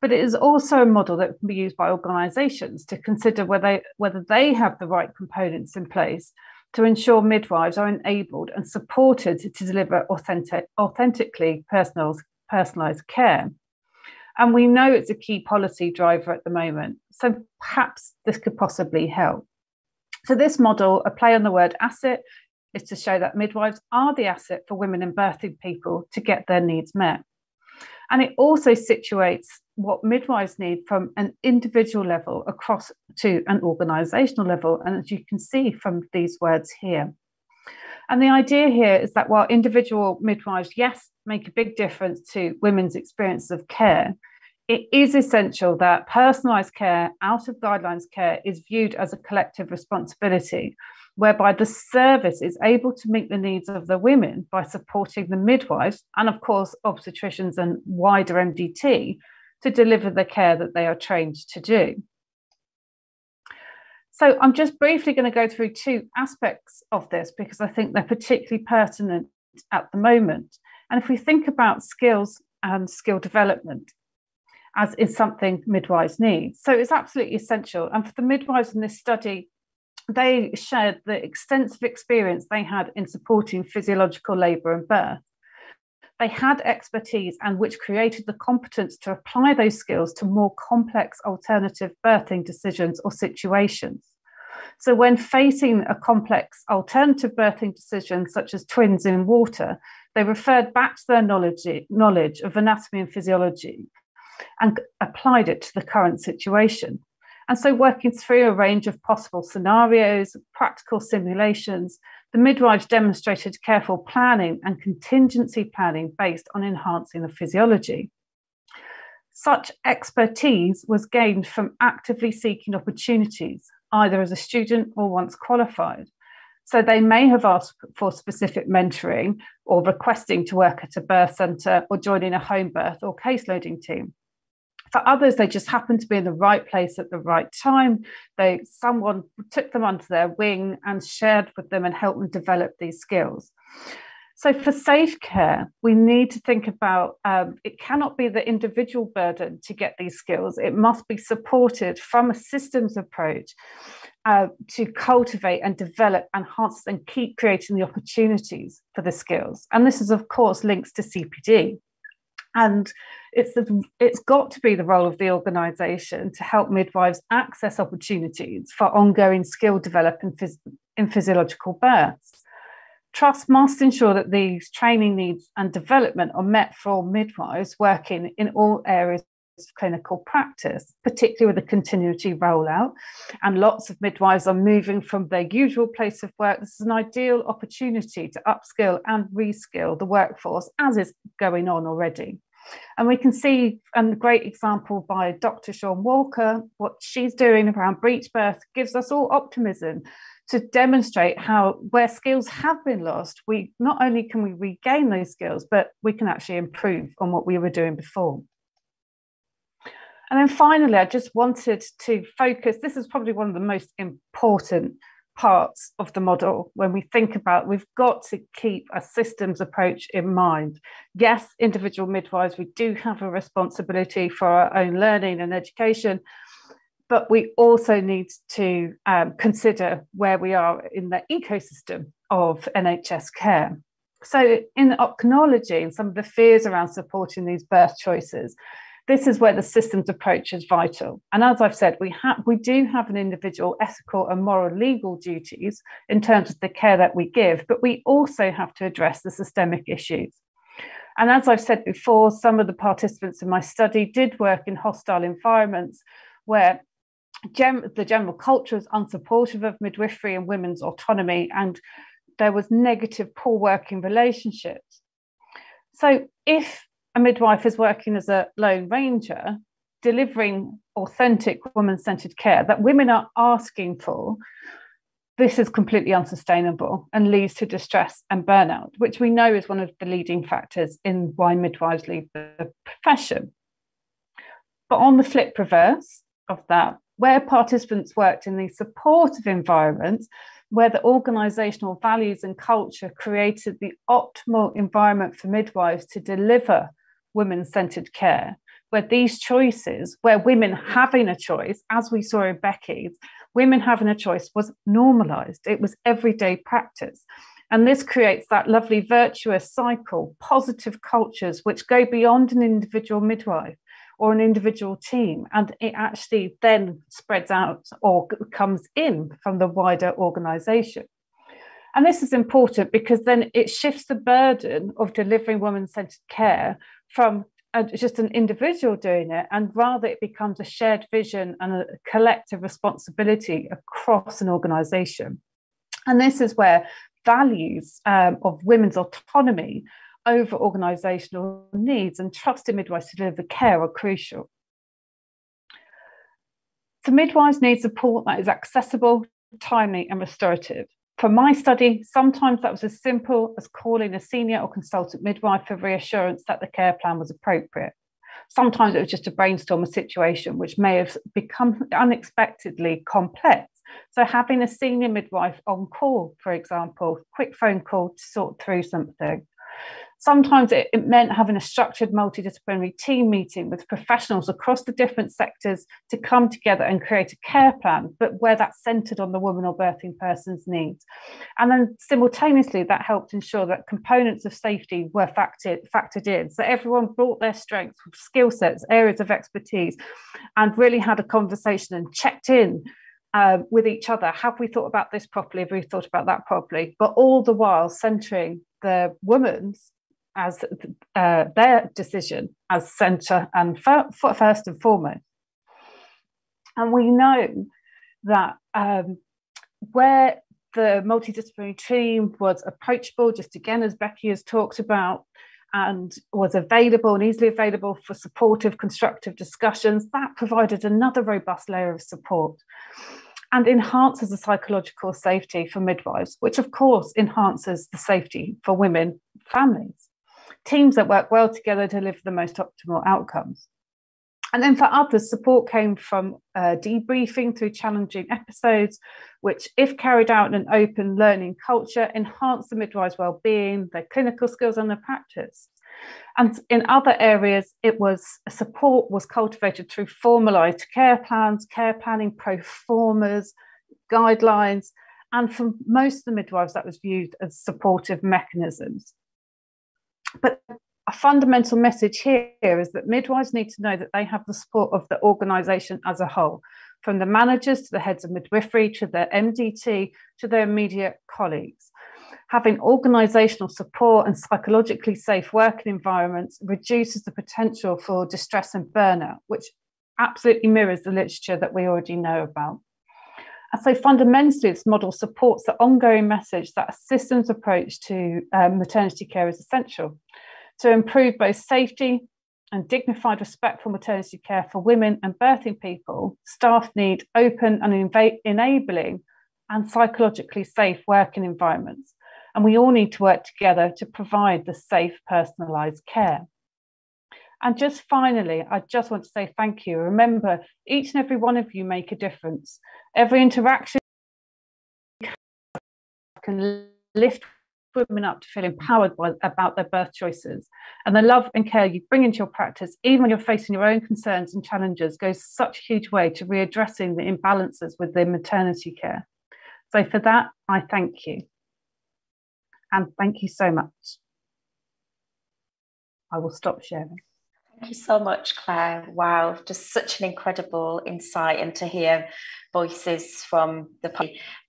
But it is also a model that can be used by organisations to consider whether, whether they have the right components in place to ensure midwives are enabled and supported to deliver authentic, authentically personalised care. And we know it's a key policy driver at the moment. So perhaps this could possibly help. So, this model, a play on the word asset, is to show that midwives are the asset for women and birthing people to get their needs met. And it also situates what midwives need from an individual level across to an organisational level. And as you can see from these words here. And the idea here is that while individual midwives, yes, make a big difference to women's experiences of care, it is essential that personalised care, out of guidelines care, is viewed as a collective responsibility whereby the service is able to meet the needs of the women by supporting the midwives and, of course, obstetricians and wider MDT to deliver the care that they are trained to do. So, I'm just briefly going to go through two aspects of this because I think they're particularly pertinent at the moment. And if we think about skills and skill development, as is something midwives need. So it's absolutely essential. And for the midwives in this study, they shared the extensive experience they had in supporting physiological labour and birth. They had expertise and which created the competence to apply those skills to more complex alternative birthing decisions or situations. So, when facing a complex alternative birthing decision, such as twins in water, they referred back to their knowledge, knowledge of anatomy and physiology and applied it to the current situation. And so, working through a range of possible scenarios, practical simulations, the midwives demonstrated careful planning and contingency planning based on enhancing the physiology. Such expertise was gained from actively seeking opportunities, either as a student or once qualified. So they may have asked for specific mentoring or requesting to work at a birth centre or joining a home birth or case loading team. For others, they just happened to be in the right place at the right time. They someone took them under their wing and shared with them and helped them develop these skills. So, for safe care, we need to think about um, it cannot be the individual burden to get these skills. It must be supported from a systems approach uh, to cultivate and develop, enhance, and keep creating the opportunities for the skills. And this is, of course, links to CPD. And it's, the, it's got to be the role of the organisation to help midwives access opportunities for ongoing skill development in, phys- in physiological births. Trust must ensure that these training needs and development are met for midwives working in all areas of clinical practice, particularly with the continuity rollout. And lots of midwives are moving from their usual place of work. This is an ideal opportunity to upskill and reskill the workforce, as is going on already. And we can see a great example by Dr. Shawn Walker, what she's doing around breech birth gives us all optimism to demonstrate how where skills have been lost we not only can we regain those skills but we can actually improve on what we were doing before and then finally i just wanted to focus this is probably one of the most important parts of the model when we think about we've got to keep a systems approach in mind yes individual midwives we do have a responsibility for our own learning and education but we also need to um, consider where we are in the ecosystem of NHS care. So, in opnology and some of the fears around supporting these birth choices, this is where the systems approach is vital. And as I've said, we have we do have an individual ethical and moral legal duties in terms of the care that we give, but we also have to address the systemic issues. And as I've said before, some of the participants in my study did work in hostile environments where gem- the general culture was unsupportive of midwifery and women's autonomy, and there was negative, poor working relationships. So, if a midwife is working as a lone ranger, delivering authentic woman centered care that women are asking for, this is completely unsustainable and leads to distress and burnout, which we know is one of the leading factors in why midwives leave the profession. But on the flip reverse of that, where participants worked in these supportive environments, where the organisational values and culture created the optimal environment for midwives to deliver women centred care, where these choices, where women having a choice, as we saw in Becky's, women having a choice was normalised, it was everyday practice. And this creates that lovely virtuous cycle, positive cultures which go beyond an individual midwife or an individual team. And it actually then spreads out or comes in from the wider organization. And this is important because then it shifts the burden of delivering women centered care from a, just an individual doing it, and rather it becomes a shared vision and a collective responsibility across an organization. And this is where values um, of women's autonomy over organisational needs and trust in midwives to deliver care are crucial. So midwives need support that is accessible, timely and restorative. For my study, sometimes that was as simple as calling a senior or consultant midwife for reassurance that the care plan was appropriate. Sometimes it was just to brainstorm a situation which may have become unexpectedly complex. So having a senior midwife on call, for example, quick phone call to sort through something. Sometimes it, it, meant having a structured multidisciplinary team meeting with professionals across the different sectors to come together and create a care plan, but where that's centered on the woman or birthing person's needs. And then simultaneously, that helped ensure that components of safety were factored, factored in. So everyone brought their strengths, skill sets, areas of expertise, and really had a conversation and checked in uh, with each other. Have we thought about this properly? Have we thought about that properly? But all the while centering the woman's as uh, their decision as centre and first and foremost. And we know that um, where the multidisciplinary team was approachable, just again, as Becky has talked about, and was available and easily available for supportive, constructive discussions, that provided another robust layer of support and enhances the psychological safety for midwives, which of course enhances the safety for women families teams that work well together deliver the most optimal outcomes. And then for others, support came from uh, debriefing through challenging episodes, which, if carried out in an open learning culture, enhance the midwife's well-being, their clinical skills, and their practice. And in other areas, it was support was cultivated through formalised care plans, care planning, pro formas, guidelines, and for most of the midwives, that was viewed as supportive mechanisms. But a fundamental message here is that midwives need to know that they have the support of the organisation as a whole, from the managers to the heads of midwifery to their MDT to their immediate colleagues. Having organisational support and psychologically safe working environments reduces the potential for distress and burnout, which absolutely mirrors the literature that we already know about. And so fundamentally, this model supports the ongoing message that a systems approach to um, maternity care is essential to improve both safety and dignified, respectful maternity care for women and birthing people, staff need open and enabling and psychologically safe working environments. And we all need to work together to provide the safe, personalised care. And just finally, I just want to say thank you. Remember, each and every one of you make a difference. Every interaction can lift women up to feel empowered by, about their birth choices. And the love and care you bring into your practice, even when you're facing your own concerns and challenges, goes such a huge way to readdressing the imbalances within maternity care. So, for that, I thank you. And thank you so much. I will stop sharing. Thank you so much, Claire. Wow, just such an incredible insight and to hear voices from the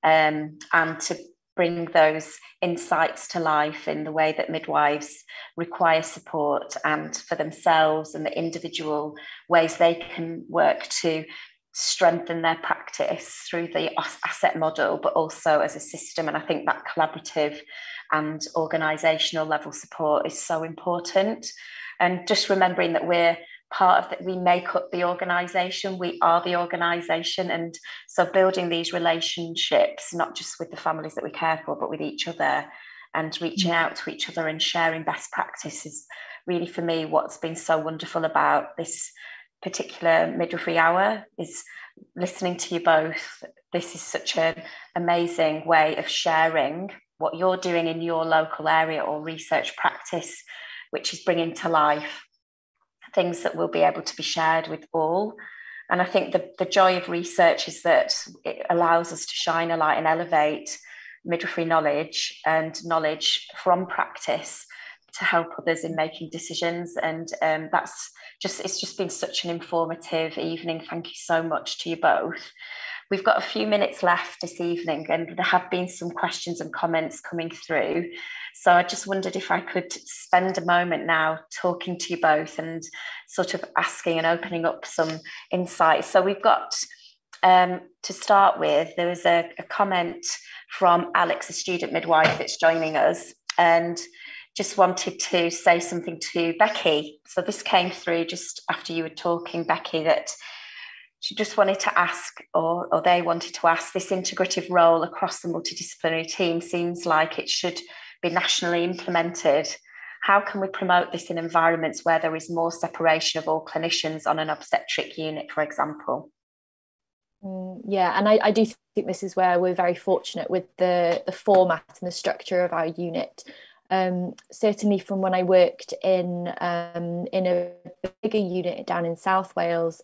um, and to bring those insights to life in the way that midwives require support and for themselves and the individual ways they can work to strengthen their practice through the asset model, but also as a system. And I think that collaborative and organisational level support is so important. And just remembering that we're part of that we make up the organization we are the organization and so building these relationships not just with the families that we care for but with each other and reaching mm. out to each other and sharing best practices really for me what's been so wonderful about this particular midwifery hour is listening to you both this is such an amazing way of sharing what you're doing in your local area or research practice which is bringing to life things that will be able to be shared with all. And I think the, the joy of research is that it allows us to shine a light and elevate midwifery knowledge and knowledge from practice to help others in making decisions. And um, that's just, it's just been such an informative evening. Thank you so much to you both. We've got a few minutes left this evening, and there have been some questions and comments coming through. So I just wondered if I could spend a moment now talking to you both and sort of asking and opening up some insights. So we've got um, to start with, there was a, a comment from Alex, a student midwife that's joining us, and just wanted to say something to Becky. So this came through just after you were talking, Becky, that she just wanted to ask, or, or they wanted to ask, this integrative role across the multidisciplinary team seems like it should be nationally implemented. How can we promote this in environments where there is more separation of all clinicians on an obstetric unit, for example? Mm, yeah, and I, I, do think this is where we're very fortunate with the, the format and the structure of our unit. Um, certainly from when I worked in um, in a bigger unit down in South Wales,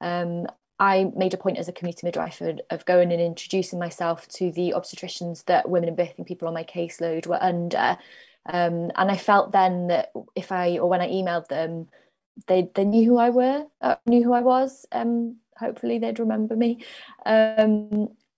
um, I made a point as a community midwife of, of, going and introducing myself to the obstetricians that women and birthing people on my caseload were under. Um, and I felt then that if I or when I emailed them, they they knew who I were, uh, knew who I was. Um, hopefully they'd remember me.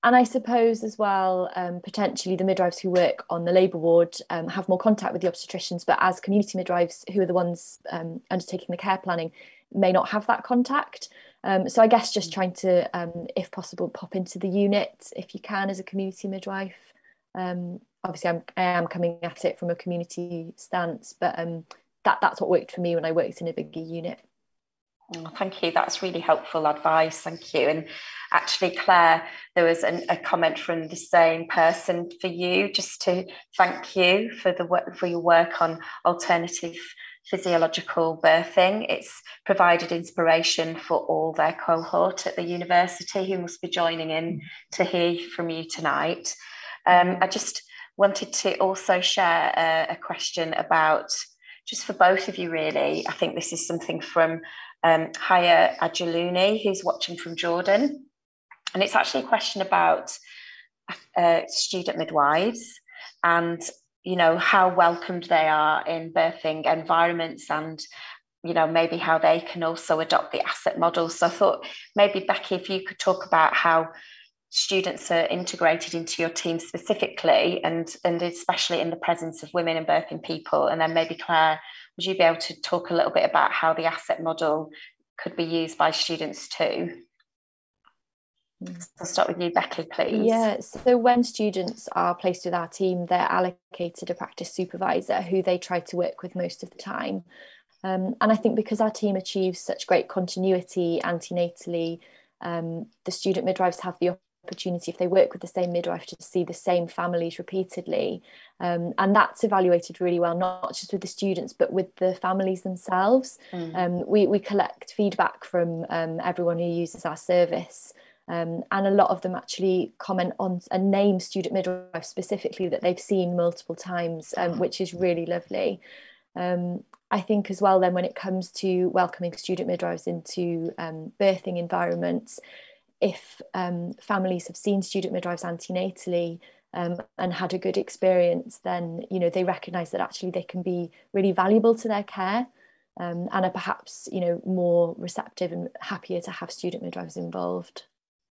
And I suppose as well, um, potentially the midwives who work on the labour ward um, have more contact with the obstetricians, but as community midwives who are the ones um, undertaking the care planning may not have that contact. Um, so I guess just mm. trying to, um, if possible, pop into the unit if you can as a community midwife. Um, obviously, I'm, I am coming at it from a community stance, but um, that that's what worked for me when I worked in a bigger unit. Oh, thank you. That's really helpful advice. Thank you. And actually, Claire, there was an, a comment from the same person for you, just to thank you for the work for your work on alternative physiological birthing. It's provided inspiration for all their cohort at the university who must be joining in to hear from you tonight. Um, I just wanted to also share a, a, question about just for both of you, really. I think this is something from um, Haya Ajaluni, who's watching from Jordan. And it's actually a question about uh, student midwives and you know how welcomed they are in birthing environments and you know maybe how they can also adopt the asset model so i thought maybe becky if you could talk about how students are integrated into your team specifically and and especially in the presence of women and birthing people and then maybe claire would you be able to talk a little bit about how the asset model could be used by students too I'll start with you, Becky, please. Yeah, so when students are placed with our team, they're allocated a practice supervisor who they try to work with most of the time. Um, and I think because our team achieves such great continuity antenatally, um, the student midwives have the opportunity, if they work with the same midwife, to see the same families repeatedly. Um, and that's evaluated really well, not just with the students, but with the families themselves. Mm. Um, we, we collect feedback from um, everyone who uses our service. Um, and a lot of them actually comment on and name student midwife specifically that they've seen multiple times, um, which is really lovely. Um, I think as well then when it comes to welcoming student midwives into um, birthing environments, if um, families have seen student midwives antenatally um, and had a good experience, then you know they recognise that actually they can be really valuable to their care. and are perhaps you know more receptive and happier to have student midwives involved.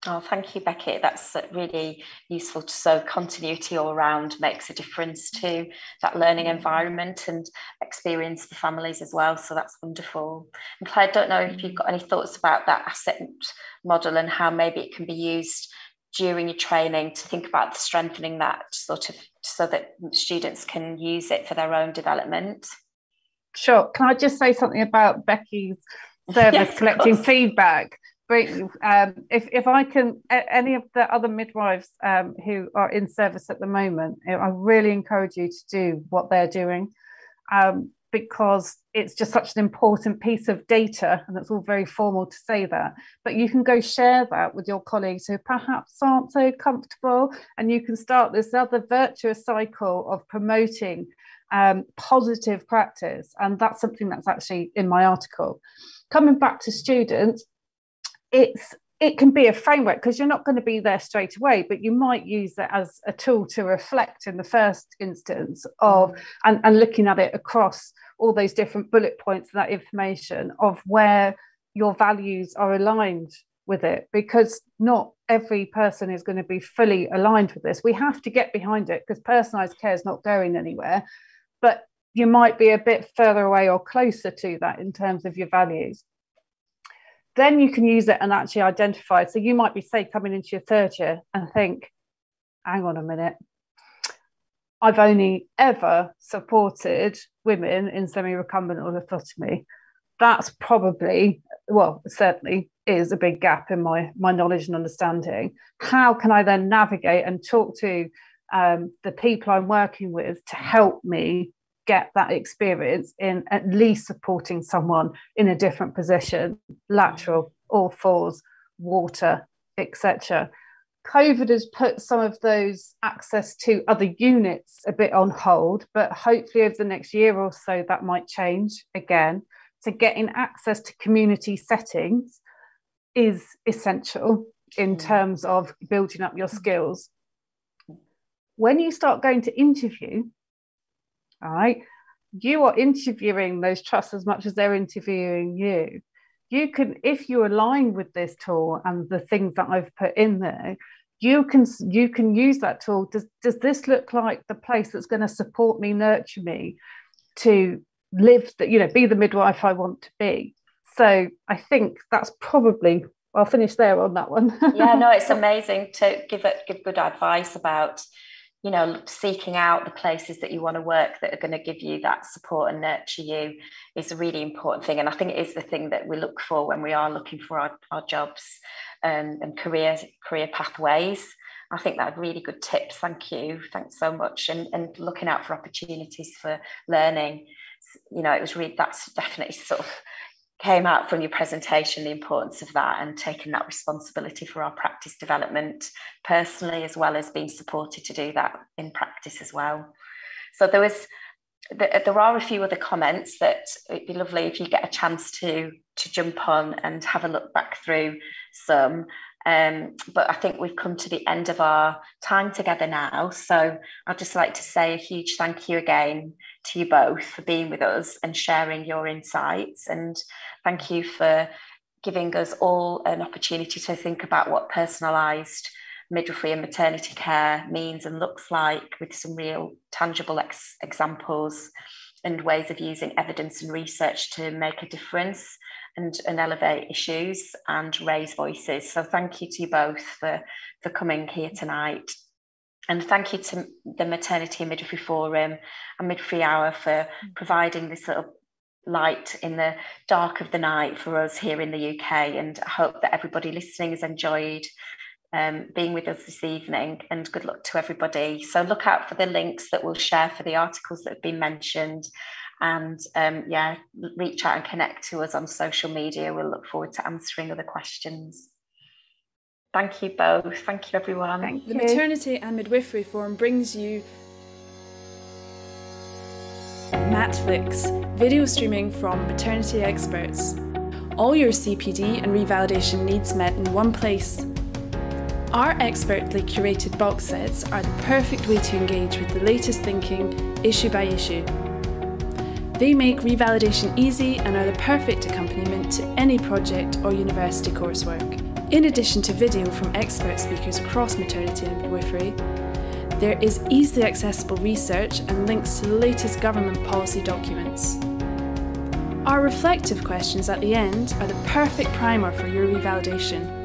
Oh, thank you, Becky. That's really useful. So continuity all around makes a difference to that learning mm-hmm. environment and experience for families as well. So that's wonderful. And Claire, I don't know if you've got any thoughts about that asset model and how maybe it can be used during your training to think about strengthening that sort of so that students can use it for their own development. Sure. Can I just say something about Becky's service yes, collecting feedback? Um, if if I can, any of the other midwives um, who are in service at the moment, I really encourage you to do what they're doing, um, because it's just such an important piece of data, and it's all very formal to say that. But you can go share that with your colleagues who perhaps aren't so comfortable, and you can start this other virtuous cycle of promoting um, positive practice, and that's something that's actually in my article. Coming back to students, it's it can be a framework because you're not going to be there straight away, but you might use it as a tool to reflect in the first instance of mm. and, and looking at it across all those different bullet points that information of where your values are aligned with it because not every person is going to be fully aligned with this. We have to get behind it because personalized care is not going anywhere, but you might be a bit further away or closer to that in terms of your values then you can use it and actually identify. So you might be, say, coming into your third year and think, hang on a minute, I've only ever supported women in semi recumbent or lithotomy. That's probably, well, certainly is a big gap in my, my knowledge and understanding. How can I then navigate and talk to um, the people I'm working with to help me get that experience in at least supporting someone in a different position, lateral, all fours, water, etc. COVID has put some of those access to other units a bit on hold, but hopefully over the next year or so that might change again. So getting access to community settings is essential in terms of building up your skills. When you start going to interview, all right? You are interviewing those trusts as much as they're interviewing you. You can if you align with this tool and the things that i've put in there you can you can use that tool. Does, does this look like the place that's going to support me nurture me to live that you know be the midwife i want to be? So i think that's probably i'll finish there on that one. Yeah no it's amazing to give it give good advice about you know seeking out the places that you want to work that are going to give you that support and nurture you is a really important thing and i think it is the thing that we look for when we are looking for our, our jobs um, and career career pathways. I think that really good tips thank you thanks so much and, and looking out for opportunities for learning. You know, it was really that's definitely sort of came out from your presentation the importance of that and taking that responsibility for our practice development personally as well as being supported to do that in practice as well. So there was there are a few other comments that it'd be lovely if you get a chance to to jump on and have a look back through some um, but I think we've come to the end of our time together now. So I'd just like to say a huge thank you again to you both for being with us and sharing your insights. And thank you for giving us all an opportunity to think about what personalised midwifery and maternity care means and looks like with some real tangible ex- examples and ways of using evidence and research to make a difference and, and elevate issues and raise voices. So thank you to you both for, for coming here tonight. And thank you to the Maternity and Midwifery Forum and Midwifery Hour for providing this sort of light in the dark of the night for us here in the UK. And I hope that everybody listening has enjoyed um, being with us this evening and good luck to everybody. So look out for the links that we'll share for the articles that have been mentioned and um, yeah, reach out and connect to us on social media. We'll look forward to answering other questions. Thank you both. Thank you, everyone. Thank The you. Maternity and Midwifery Forum brings you Matflix, video streaming from maternity experts. All your CPD and revalidation needs met in one place. Our expertly curated box sets are the perfect way to engage with the latest thinking, issue by issue. They make revalidation easy and are the perfect accompaniment to any project or university coursework. In addition to video from expert speakers across maternity and midwifery, there is easily accessible research and links to the latest government policy documents. Our reflective questions at the end are the perfect primer for your revalidation.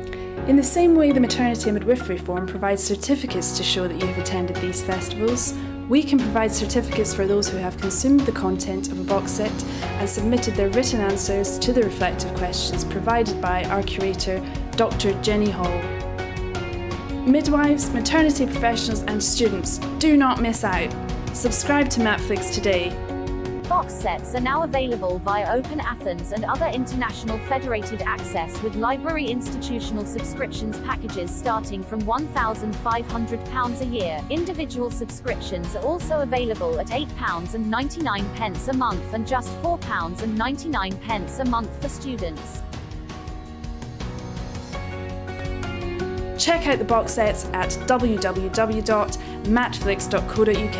In the same way the Maternity and Midwifery Forum provides certificates to show that you have attended these festivals, we can provide certificates for those who have consumed the content of a box set and submitted their written answers to the reflective questions provided by our curator, Dr. Jenny Hall. Midwives, maternity professionals, and students, do not miss out. Subscribe to Matflix today. Box sets are now available via Open Athens and other international federated access with library institutional subscriptions packages starting from £1,500 a year. Individual subscriptions are also available at £8.99 a month and just £4.99 a month for students. Check out the box sets at www.matflix.co.uk.